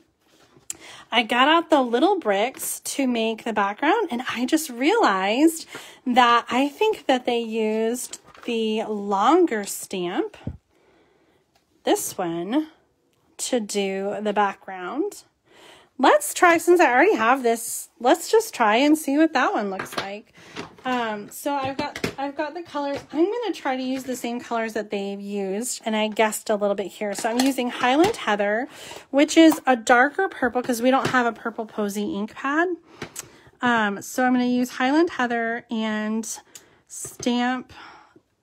I got out the little bricks to make the background and I just realized that I think that they used the longer stamp, this one, to do the background. Let's try, since I already have this, let's just try and see what that one looks like. Um, so I've got, I've got the colors. I'm going to try to use the same colors that they've used. And I guessed a little bit here. So I'm using Highland Heather, which is a darker purple because we don't have a purple posy ink pad. Um, so I'm going to use Highland Heather and stamp.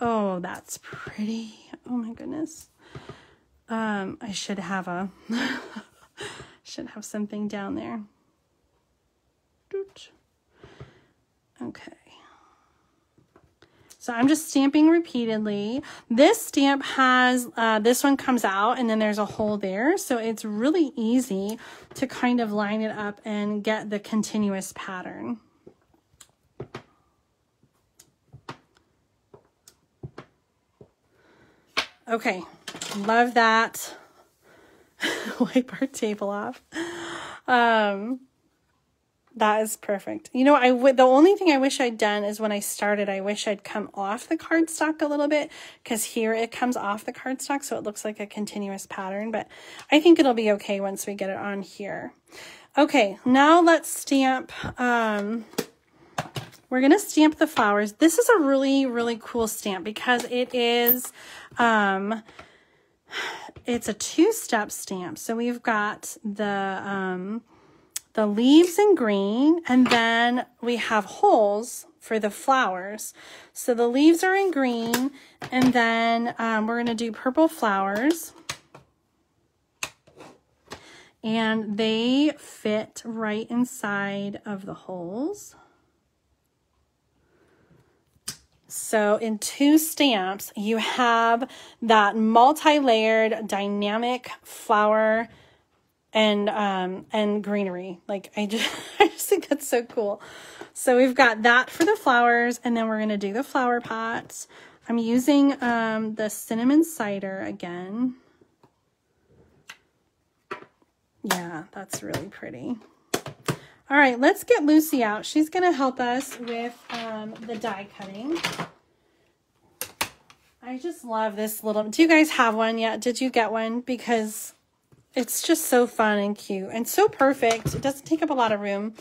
Oh, that's pretty. Oh my goodness. Um, I should have a, *laughs* should have something down there. Okay. So I'm just stamping repeatedly. This stamp has, uh, this one comes out and then there's a hole there. So it's really easy to kind of line it up and get the continuous pattern. Okay, love that. *laughs* wipe our table off. Um, that is perfect. You know, I would the only thing I wish I'd done is when I started, I wish I'd come off the cardstock a little bit because here it comes off the cardstock so it looks like a continuous pattern, but I think it'll be okay once we get it on here. Okay, now let's stamp um we're going to stamp the flowers. This is a really, really cool stamp because it is, um, it's a two-step stamp. So we've got the, um, the leaves in green, and then we have holes for the flowers. So the leaves are in green, and then um, we're going to do purple flowers. And they fit right inside of the holes. So in two stamps, you have that multi-layered dynamic flower and um and greenery. Like I just *laughs* I just think that's so cool. So we've got that for the flowers and then we're going to do the flower pots. I'm using um the cinnamon cider again. Yeah, that's really pretty. All right, let's get Lucy out. She's going to help us with um, the die cutting. I just love this little, do you guys have one yet? Did you get one? Because it's just so fun and cute and so perfect. It doesn't take up a lot of room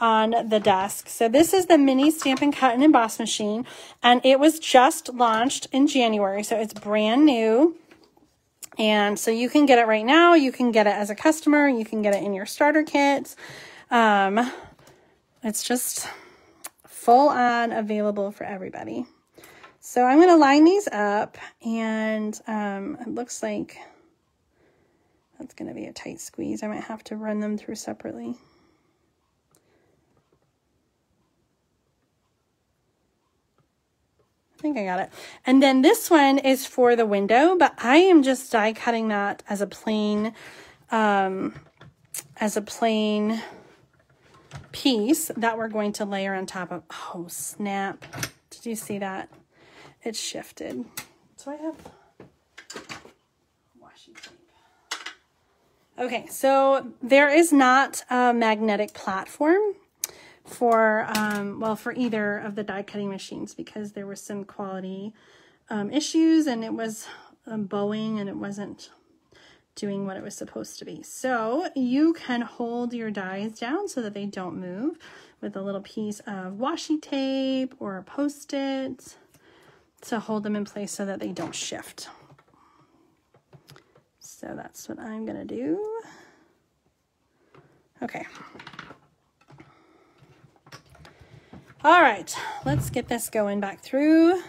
on the desk. So this is the mini Stampin' Cut and Emboss machine and it was just launched in January. So it's brand new. And so you can get it right now. You can get it as a customer. You can get it in your starter kits. Um, it's just full on available for everybody. So I'm going to line these up and um, it looks like that's going to be a tight squeeze. I might have to run them through separately. I think I got it. And then this one is for the window, but I am just die cutting that as a plain, um, as a plain piece that we're going to layer on top of, oh snap. Did you see that? It shifted. So I have washi tape. Okay, so there is not a magnetic platform for, um, well, for either of the die cutting machines because there were some quality um, issues and it was um, bowing and it wasn't doing what it was supposed to be. So you can hold your dies down so that they don't move with a little piece of washi tape or a post-it to hold them in place so that they don't shift. So that's what I'm gonna do. Okay. All right, let's get this going back through.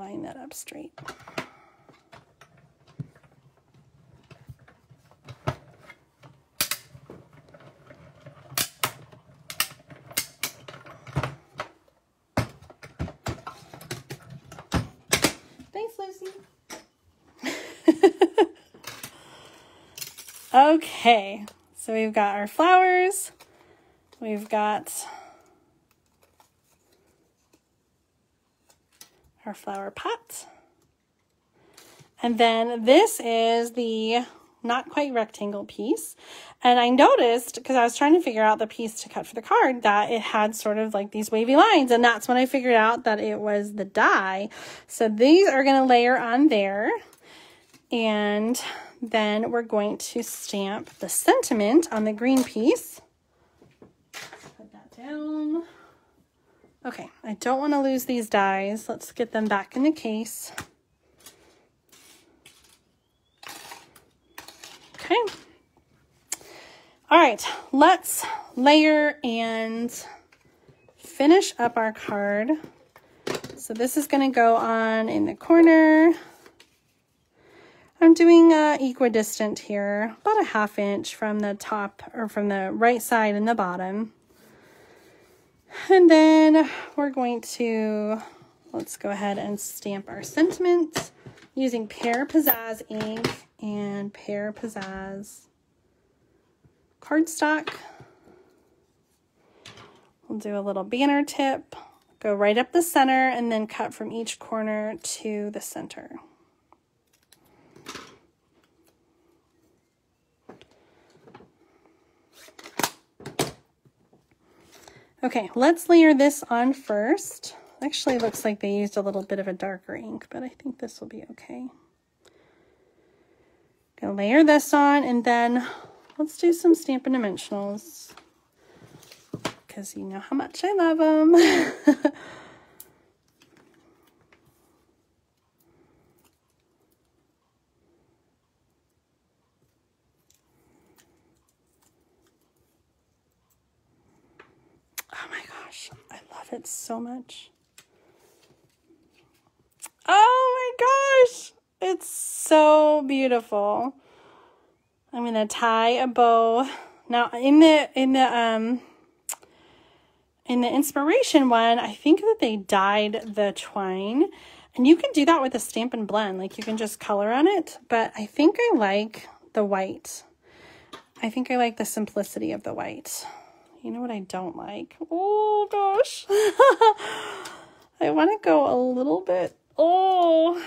Line that up straight. Thanks, Lucy. *laughs* okay, so we've got our flowers. We've got flower pot. And then this is the not quite rectangle piece. And I noticed, because I was trying to figure out the piece to cut for the card, that it had sort of like these wavy lines. And that's when I figured out that it was the die. So these are going to layer on there. And then we're going to stamp the sentiment on the green piece. Put that down. Okay, I don't want to lose these dies. Let's get them back in the case. Okay. All right, let's layer and finish up our card. So this is going to go on in the corner. I'm doing equidistant here, about a half inch from the top or from the right side and the bottom. And then we're going to, let's go ahead and stamp our sentiment using Pear Pizzazz ink and Pear Pizzazz cardstock. We'll do a little banner tip Go right up the center and then cut from each corner to the center. Okay, let's layer this on first. Actually, looks like they used a little bit of a darker ink, but I think this will be okay. Gonna layer this on and then let's do some Stampin' Dimensionals because you know how much I love them. *laughs* oh my gosh, I love it so much. Oh my gosh, it's so beautiful. I'm gonna tie a bow. Now in the in the um in the inspiration one, I think that they dyed the twine. And you can do that with a Stampin' Blend. Like you can just color on it. But I think I like the white. I think I like the simplicity of the white. You know what I don't like? Oh gosh. *laughs* I want to go a little bit. Oh.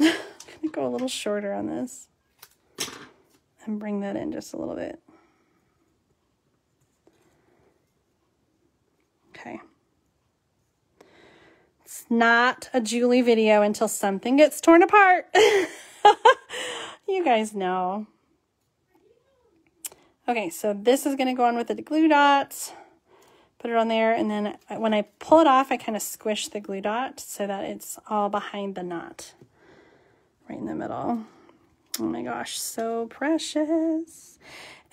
I'm going to go a little shorter on this. And bring that in just a little bit. Okay. It's not a Julie video until something gets torn apart. *laughs* you guys know. Okay, so this is going to go on with the glue dots. Put it on there, and then when I pull it off, I kind of squish the glue dot so that it's all behind the knot. Right in the middle. Oh my gosh, so precious.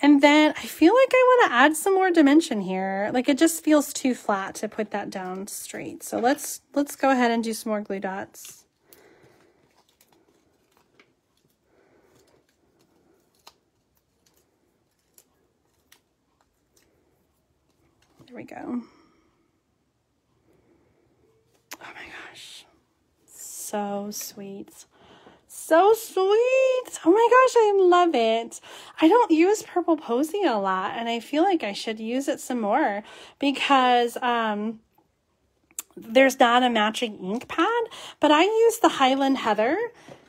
And then I feel like I want to add some more dimension here. Like it just feels too flat to put that down straight. So let's let's go ahead and do some more glue dots. We go. Oh my gosh. So sweet. So sweet. Oh my gosh, I love it. I don't use Purple Posy a lot, and I feel like I should use it some more because um, there's not a matching ink pad, but I use the Highland Heather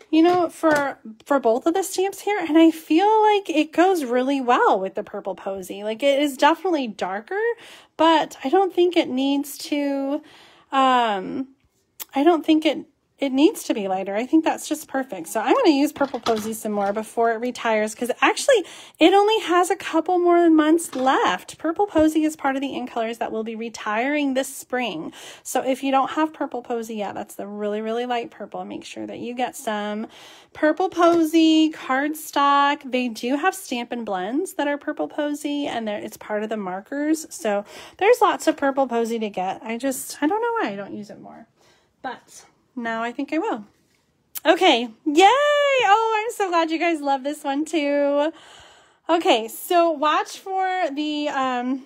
you know, for for both of the stamps here, and I feel like it goes really well with the purple posy. Like it is definitely darker, but I don't think it needs to um I don't think it it needs to be lighter. I think that's just perfect. So I'm going to use Purple Posy some more before it retires because actually it only has a couple more months left. Purple Posy is part of the in colors that will be retiring this spring. So if you don't have Purple Posy yet, that's the really, really light purple. Make sure that you get some Purple Posy cardstock. They do have Stampin' Blends that are Purple Posy and it's part of the markers. So there's lots of Purple Posy to get. I just, I don't know why I don't use it more. But now I think I will. Okay, yay! Oh, I'm so glad you guys love this one too. Okay, so watch for the um,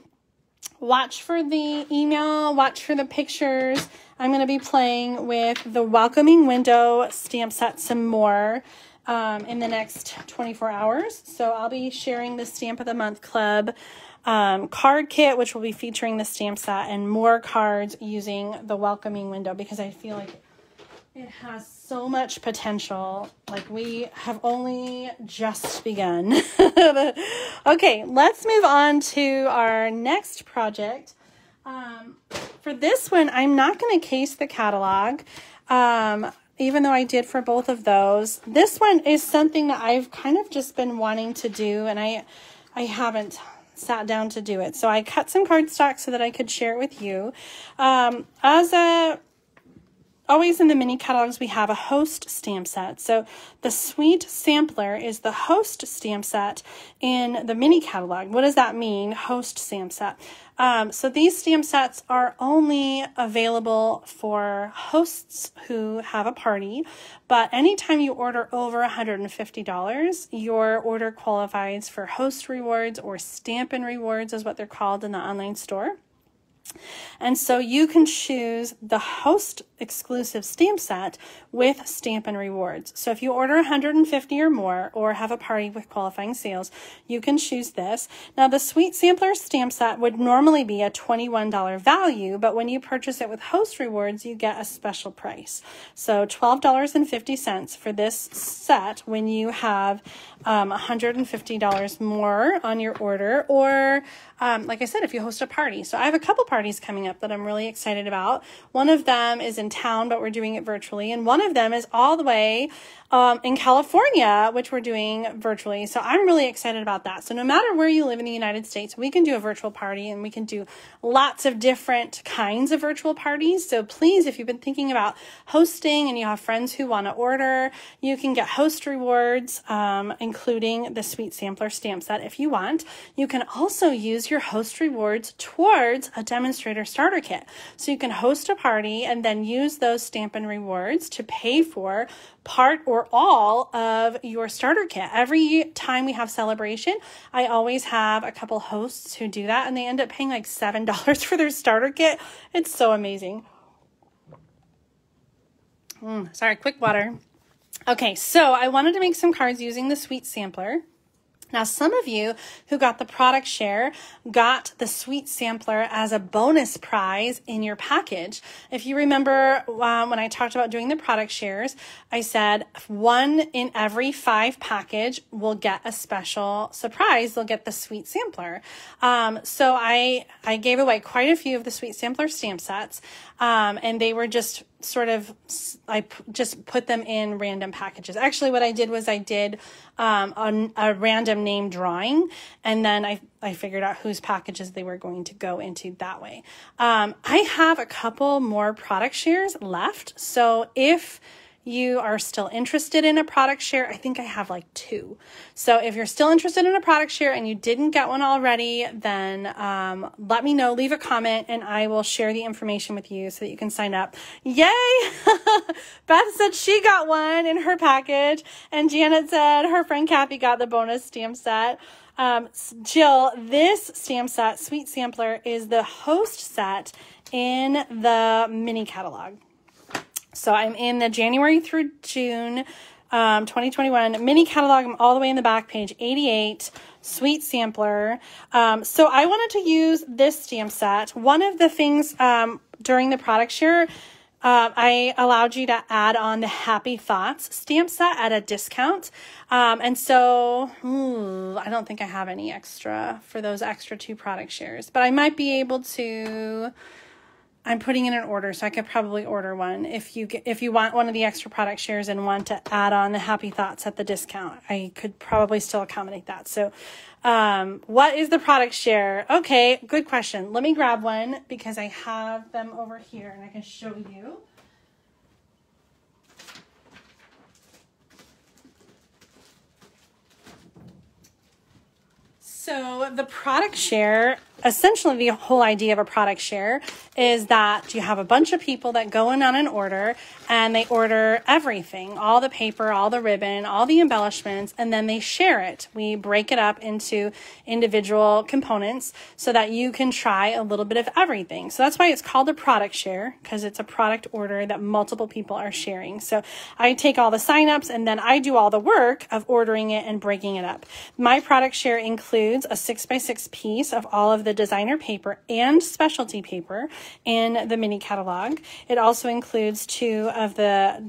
watch for the email, watch for the pictures. I'm to be playing with the welcoming window stamp set some more um, in the next 24 hours. So I'll be sharing the Stamp of the Month Club um, card kit, which will be featuring the stamp set and more cards using the welcoming window because I feel like it has so much potential. Like we have only just begun. *laughs* okay, let's move on to our next project. Um, for this one, I'm not going to case the catalog, um, even though I did for both of those. This one is something that I've kind of just been wanting to do, and I, I haven't sat down to do it. So I cut some cardstock so that I could share it with you. Um, as a always in the mini catalogs, we have a host stamp set. So the Suite Sampler is the host stamp set in the mini catalog. What does that mean, host stamp set? Um, so these stamp sets are only available for hosts who have a party, but anytime you order over $150, your order qualifies for host rewards or Stampin' rewards is what they're called in the online store. And so you can choose the host exclusive stamp set with Stampin' Rewards. So if you order 150 or more or have a party with qualifying sales, you can choose this. Now the Suite Sampler stamp set would normally be a $21 value, but when you purchase it with host rewards, you get a special price. So $12.50 for this set when you have um, $150 more on your order or um, like I said, if you host a party. So I have a couple parties coming up that I'm really excited about. One of them is in town, but we're doing it virtually. And one of them is all the way um, in California, which we're doing virtually. So I'm really excited about that. So no matter where you live in the United States, we can do a virtual party and we can do lots of different kinds of virtual parties. So please, if you've been thinking about hosting and you have friends who want to order, you can get host rewards, um, including the Suite Sampler stamp set if you want. You can also use your host rewards towards a demonstrator starter kit. So you can host a party and then use those Stampin' Rewards to pay for part or all of your starter kit. Every time we have Sale-a-bration, I always have a couple hosts who do that and they end up paying like $7 *laughs* for their starter kit. It's so amazing. Mm, sorry, quick water. Okay, so I wanted to make some cards using the Suite Sampler. Now, some of you who got the product share got the Suite Sampler as a bonus prize in your package. If you remember um, when I talked about doing the product shares, I said one in every five package will get a special surprise. They'll get the Suite Sampler. Um, so I I gave away quite a few of the Suite Sampler stamp sets, um, and they were just sort of I just put them in random packages. Actually, what I did was I did um, a, a, random name drawing, and then I I figured out whose packages they were going to go into that way. Um, I have a couple more product shares left, so if you are still interested in a product share, I think I have like two. So if you're still interested in a product share and you didn't get one already, then um, let me know, leave a comment, and I will share the information with you so that you can sign up. Yay! *laughs* Beth said she got one in her package, and Janet said her friend Kathy got the bonus stamp set. Um, Jill, this stamp set, Suite Sampler, is the host set in the mini catalog. So I'm in the January through June um, 2021 mini catalog. I'm all the way in the back, page 88, Suite Sampler. Um, so I wanted to use this stamp set. One of the things um, during the product share, uh, I allowed you to add on the Happy Thoughts stamp set at a discount. Um, and so ooh, I don't think I have any extra for those extra two product shares, but I might be able to I'm putting in an order, so I could probably order one. If you get, if you want one of the extra product shares and want to add on the Happy Thoughts at the discount, I could probably still accommodate that. So, um, what is the product share? Okay, good question. Let me grab one because I have them over here and I can show you. So the product share essentially the whole idea of a product share is that you have a bunch of people that go in on an order and they order everything all the paper all the ribbon all the embellishments and then they share it. We break it up into individual components so that you can try a little bit of everything. So that's why it's called a product share because it's a product order that multiple people are sharing. So i take all the signups and then i do all the work of ordering it and breaking it up. My product share includes a six by six piece of all of the the designer paper and specialty paper in the mini catalog. It also includes two of the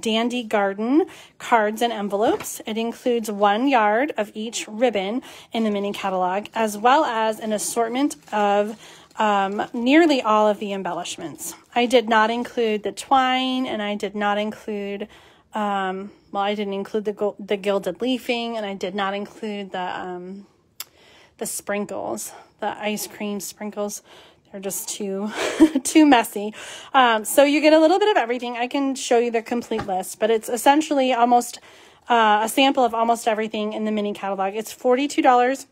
Dandy Garden cards and envelopes. It includes one yard of each ribbon in the mini catalog, as well as an assortment of um, nearly all of the embellishments. I did not include the twine and I did not include, um, well, I didn't include the, the gilded leafing and I did not include the, um, the sprinkles the ice cream sprinkles. They're just too *laughs* too messy. Um, so you get a little bit of everything. I can show you the complete list, but it's essentially almost uh, a sample of almost everything in the mini catalog. It's $42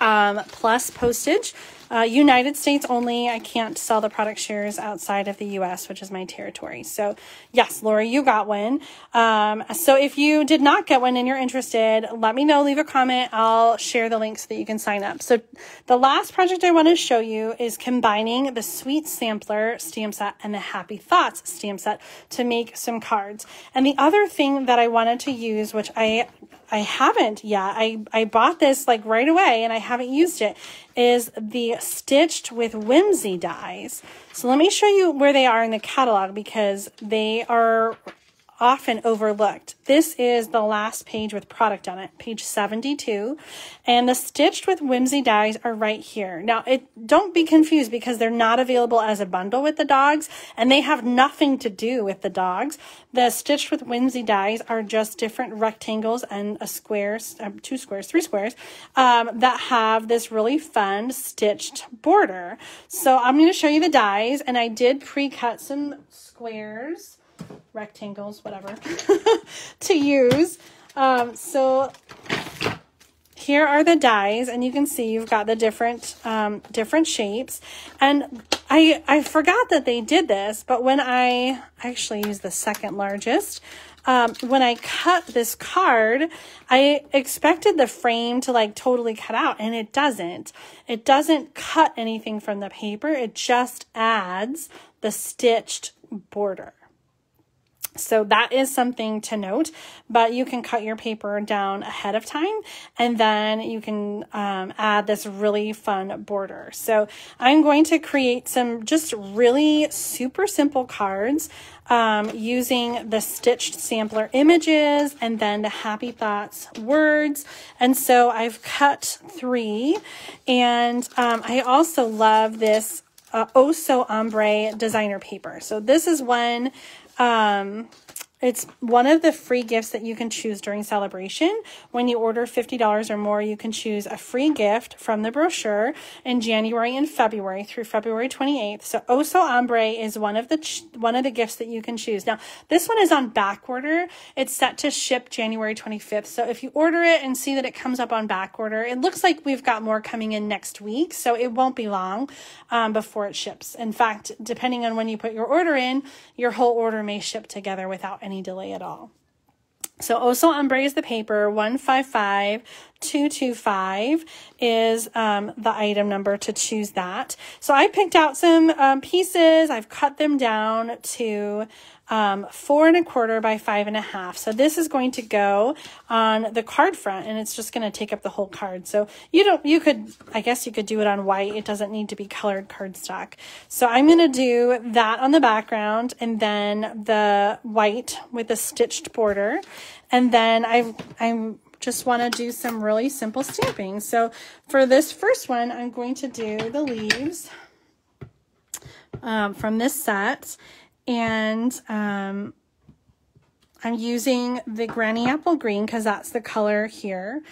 um, plus postage uh, United States only. I can't sell the product shares outside of the US, which is my territory. So, yes, Lori, you got one. Um, so, if you did not get one and you're interested, let me know. Leave a comment. I'll share the link so that you can sign up. So, the last project I want to show you is combining the Suite Sampler stamp set and the Happy Thoughts stamp set to make some cards. And the other thing that I wanted to use, which I I haven't yet. I, I bought this like right away and I haven't used it is the Stitched with Whimsy dies. So let me show you where they are in the catalog because they are often overlooked. This is the last page with product on it, page 72, and the stitched with whimsy dies are right here. Now, it don't be confused because they're not available as a bundle with the dogs, and they have nothing to do with the dogs. The stitched with whimsy dies are just different rectangles and a square, uh, two squares, three squares, um, that have this really fun stitched border. So I'm going to show you the dies, and I did pre-cut some squares rectangles, whatever, *laughs* to use. Um, so here are the dies and you can see you've got the different um, different shapes. And I I forgot that they did this but when I I actually use the second largest. Um, when I cut this card I expected the frame to like totally cut out and it doesn't. It doesn't cut anything from the paper. It just adds the stitched border so that is something to note, but you can cut your paper down ahead of time and then you can um, add this really fun border. So I'm going to create some just really super simple cards um, using the stitched sampler images and then the happy thoughts words. And so I've cut three and um, I also love this uh, Oso Ombre designer paper. So this is one um, it's one of the free gifts that you can choose during Sale-a-bration. When you order $50 or more, you can choose a free gift from the brochure in January and February through February 28th. So Oso Ombre is one of the one of the gifts that you can choose. Now, this one is on back order. It's set to ship January 25th. So if you order it and see that it comes up on back order, it looks like we've got more coming in next week. So it won't be long um, before it ships. In fact, depending on when you put your order in, your whole order may ship together without any any delay at all. So Oso Ombre is the paper, 155225 is um, the item number to choose that. So I picked out some um, pieces, I've cut them down to um, four and a quarter by five and a half. So this is going to go on the card front and it's just going to take up the whole card. So you don't, you could, I guess you could do it on white. It doesn't need to be colored cardstock. So I'm going to do that on the background and then the white with a stitched border. And then I, I'm just want to do some really simple stamping. So for this first one, I'm going to do the leaves um, from this set and um, I'm using the Granny Apple Green because that's the color here.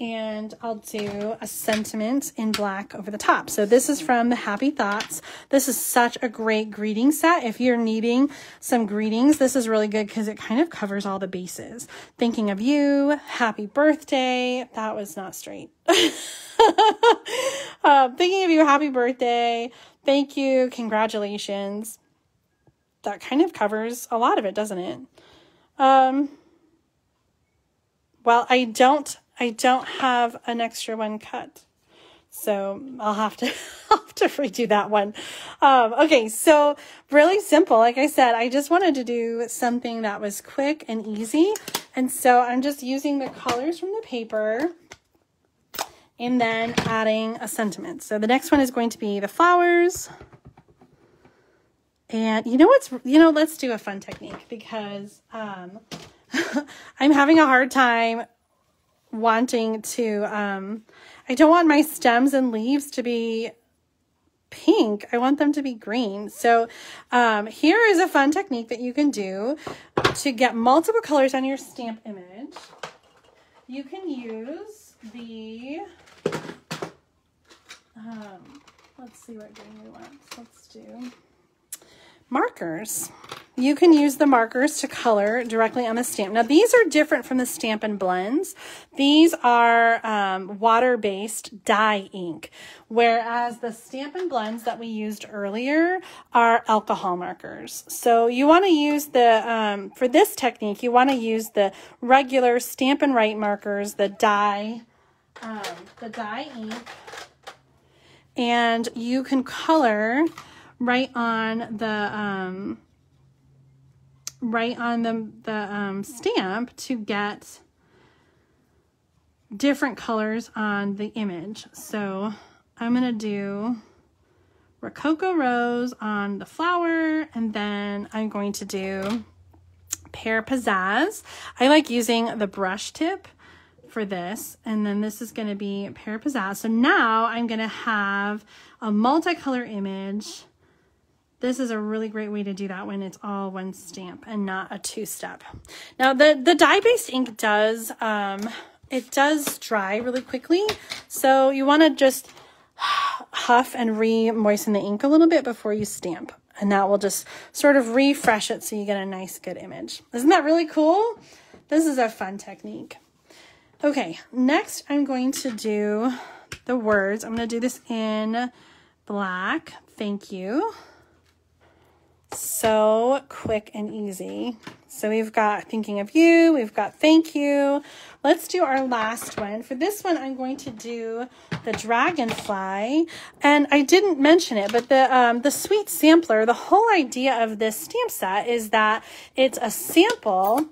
And I'll do a sentiment in black over the top. So this is from the Happy Thoughts. This is such a great greeting set. If you're needing some greetings, this is really good because it kind of covers all the bases. Thinking of you, happy birthday. That was not straight. uh, *laughs* thinking of you, happy birthday. Thank you. Congratulations that kind of covers a lot of it, doesn't it? Um, well, I don't, I don't have an extra one cut. So I'll have to, *laughs* have to redo that one. Um, okay. So really simple. Like I said, I just wanted to do something that was quick and easy. And so I'm just using the colors from the paper and then adding a sentiment. So the next one is going to be the flowers. And you know what's, you know, let's do a fun technique because um, *laughs* I'm having a hard time wanting to, um, I don't want my stems and leaves to be pink. I want them to be green. So um, here is a fun technique that you can do to get multiple colors on your stamp image. You can use the, um, let's see what green we want. Let's do markers. you can use the markers to color directly on the stamp. Now, these are different from the Stampin' Blends. These are um, water-based dye ink, whereas the Stampin' Blends that we used earlier are alcohol markers. So you want to use the, um, for this technique, you want to use the regular Stampin' Write markers, the dye, um, the dye ink, and you can color right on the, um, right on the, the um, stamp to get different colors on the image. So I'm to do Rococo Rose on the flower, and then I'm going to do Pear Pizzazz. I like using the brush tip for this, and then this is going to be Pear Pizzazz. So now I'm going to have a multicolor image this is a really great way to do that when it's all one stamp and not a two-step. Now the, the dye-based ink does, um, it does dry really quickly. So you want to just huff and re-moisten the ink a little bit before you stamp. And that will just sort of refresh it so you get a nice good image. Isn't that really cool? This is a fun technique. Okay, next I'm going to do the words. I'm going to do this in black. Thank you so quick and easy. So we've got thinking of you, we've got thank you. Let's do our last one. For this one, I'm going to do the dragonfly. And I didn't mention it, but the, um, the Suite Sampler, the whole idea of this stamp set is that it's a sample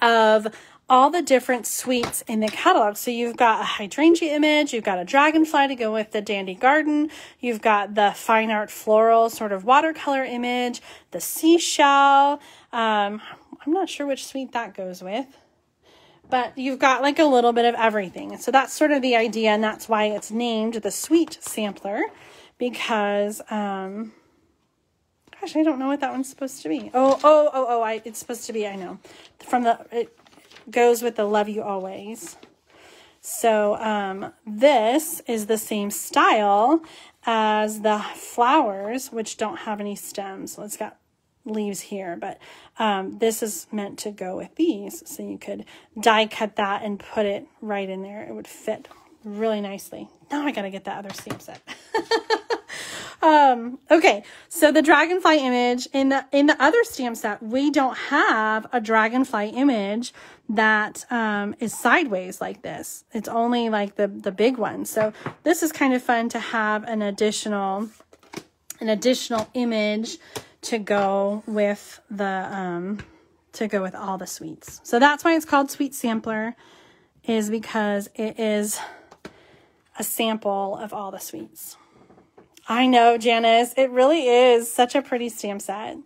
of all the different suites in the catalog. So you've got a hydrangea image, you've got a dragonfly to go with the dandy garden, you've got the fine art floral sort of watercolor image, the seashell. Um, I'm not sure which suite that goes with, but you've got like a little bit of everything. So that's sort of the idea, and that's why it's named the Suite Sampler because, um, gosh, I don't know what that one's supposed to be. Oh, oh, oh, oh, I, it's supposed to be, I know, from the, it, goes with the love you always. So um, this is the same style as the flowers, which don't have any stems. It's got leaves here, but um, this is meant to go with these. So you could die cut that and put it right in there. It would fit really nicely. Now I got to get that other stamp set. *laughs* Um, okay, so the dragonfly image in the in the other stamp set, we don't have a dragonfly image that um, is sideways like this. It's only like the the big one. So this is kind of fun to have an additional an additional image to go with the um, to go with all the suites. So that's why it's called Suite Sampler, is because it is a sample of all the suites. I know, Janice. It really is such a pretty stamp set.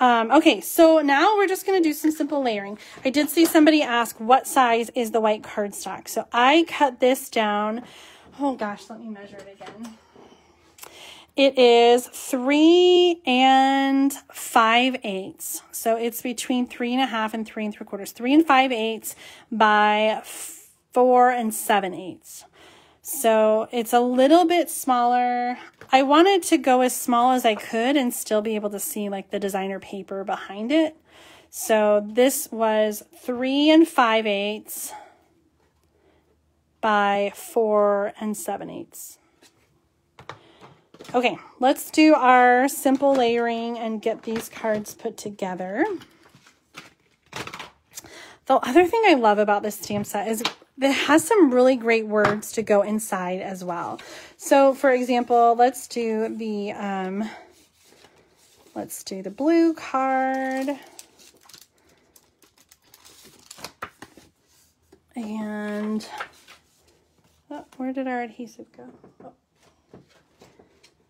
Um, okay, so now we're just going to do some simple layering. I did see somebody ask what size is the white cardstock. So I cut this down. Oh gosh, let me measure it again. It is three and five eighths. So it's between three and a half and three and three quarters. Three and five eighths by four and seven eighths. So it's a little bit smaller. I wanted to go as small as I could and still be able to see like the designer paper behind it. So this was three and five eighths by four and seven eighths. Okay, let's do our simple layering and get these cards put together. The other thing I love about this stamp set is that has some really great words to go inside as well. So for example, let's do the, um, let's do the blue card. And oh, where did our adhesive go? Oh,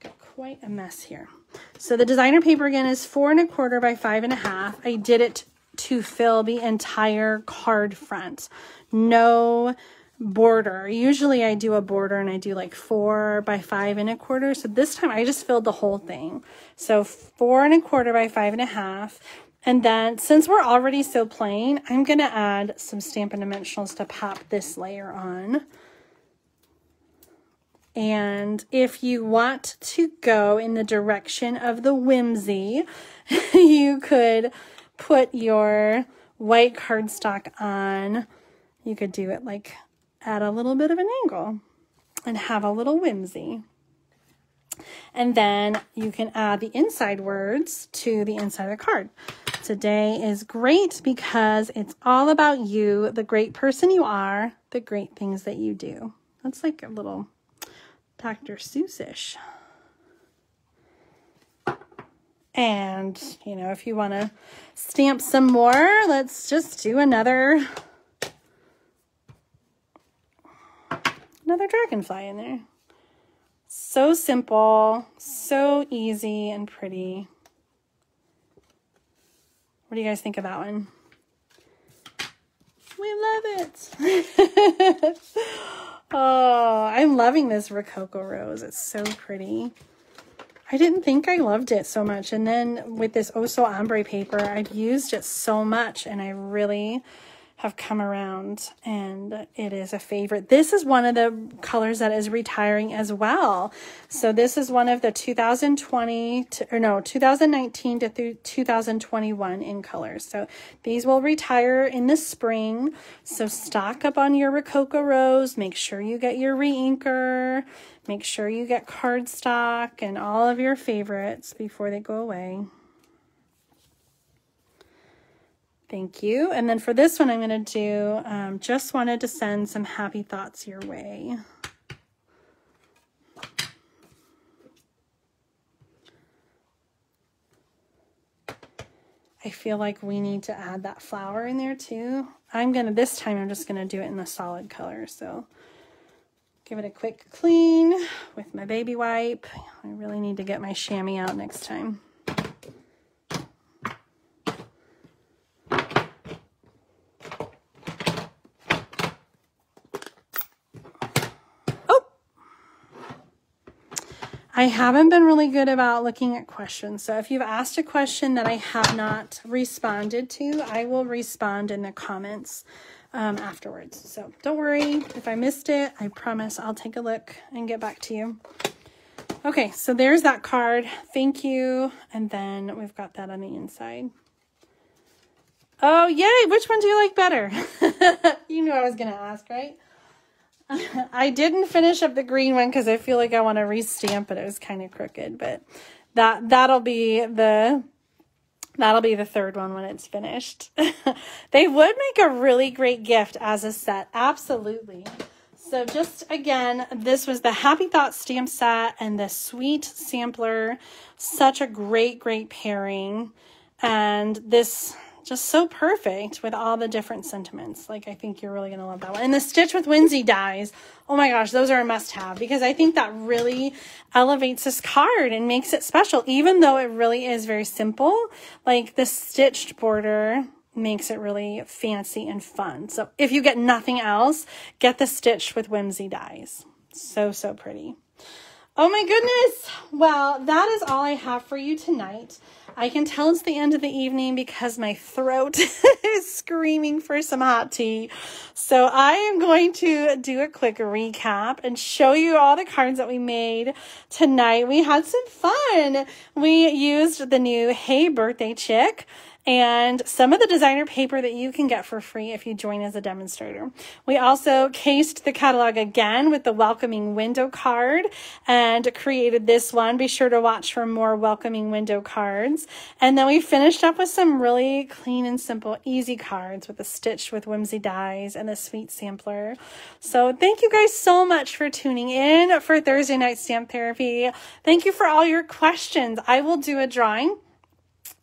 got quite a mess here. So the designer paper again is four and a quarter by five and a half. I did it to fill the entire card front no border. Usually I do a border and I do like four by five and a quarter. So this time I just filled the whole thing. So four and a quarter by five and a half. And then since we're already so plain, I'm going to add some Stampin' Dimensionals to pop this layer on. And if you want to go in the direction of the whimsy, *laughs* you could put your white cardstock on. You could do it like at a little bit of an angle and have a little whimsy. And then you can add the inside words to the inside of the card. Today is great because it's all about you, the great person you are, the great things that you do. That's like a little Dr. Seussish. And, you know, if you want to stamp some more, let's just do another another dragonfly in there. So simple, so easy and pretty. What do you guys think of that one? We love it. *laughs* oh, I'm loving this Rococo Rose. It's so pretty. I didn't think I loved it so much. And then with this oh Oso Ombre paper, I've used it so much and I really have come around and it is a favorite. This is one of the colors that is retiring as well. So this is one of the 2020 to, or no, 2019 to 2021 in colors. So these will retire in the spring. So stock up on your Rococo Rose. Make sure you get your reinker. Make sure you get cardstock and all of your favorites before they go away. Thank you. And then for this one, I'm going to do, um, just wanted to send some happy thoughts your way. I feel like we need to add that flower in there too. I'm going to, this time I'm just going to do it in the solid color. So give it a quick clean with my baby wipe. I really need to get my chamois out next time. I haven't been really good about looking at questions. So if you've asked a question that I have not responded to, I will respond in the comments um, afterwards. So don't worry if I missed it. I promise I'll take a look and get back to you. Okay, so there's that card. Thank you. And then we've got that on the inside. Oh, yay. Which one do you like better? *laughs* you knew I was going to ask, right? I didn't finish up the green one because I feel like I want to restamp it. It was kind of crooked, but that that'll be the that'll be the third one when it's finished. *laughs* they would make a really great gift as a set. Absolutely. So just again, this was the Happy Thought stamp set and the Suite Sampler. Such a great, great pairing. And this just so perfect with all the different sentiments. Like, I think you're really going to love that one. And the Stitch with Whimsy dies. Oh my gosh, those are a must have because I think that really elevates this card and makes it special, even though it really is very simple. Like, the stitched border makes it really fancy and fun. So, if you get nothing else, get the Stitch with Whimsy dies. So, so pretty. Oh my goodness. Well, that is all I have for you tonight. I can tell it's the end of the evening because my throat *laughs* is screaming for some hot tea. So I am going to do a quick recap and show you all the cards that we made tonight. We had some fun. We used the new Hey Birthday Chick and some of the designer paper that you can get for free if you join as a demonstrator. We also cased the catalog again with the welcoming window card and created this one. Be sure to watch for more welcoming window cards. And then we finished up with some really clean and simple, easy cards with a stitch with whimsy dies and the Suite Sampler. So thank you guys so much for tuning in for Thursday night stamp therapy. Thank you for all your questions. I will do a drawing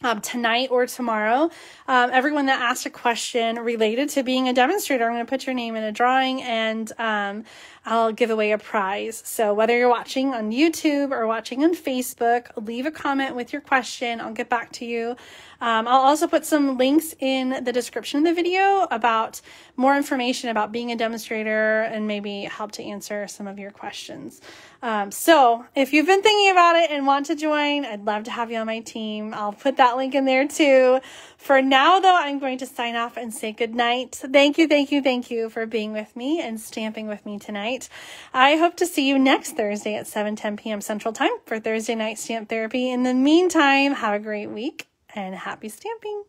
um, tonight or tomorrow. Um, everyone that asked a question related to being a demonstrator, I'm going to put your name in a drawing and um, I'll give away a prize. So whether you're watching on YouTube or watching on Facebook, leave a comment with your question. I'll get back to you. Um, I'll also put some links in the description of the video about more information about being a demonstrator and maybe help to answer some of your questions. Um, so if you've been thinking about it and want to join, I'd love to have you on my team. I'll put that link in there too. For now, though, I'm going to sign off and say goodnight. Thank you, thank you, thank you for being with me and stamping with me tonight. I hope to see you next Thursday at 7 10 p.m. Central Time for Thursday night stamp therapy. In the meantime, have a great week and happy stamping.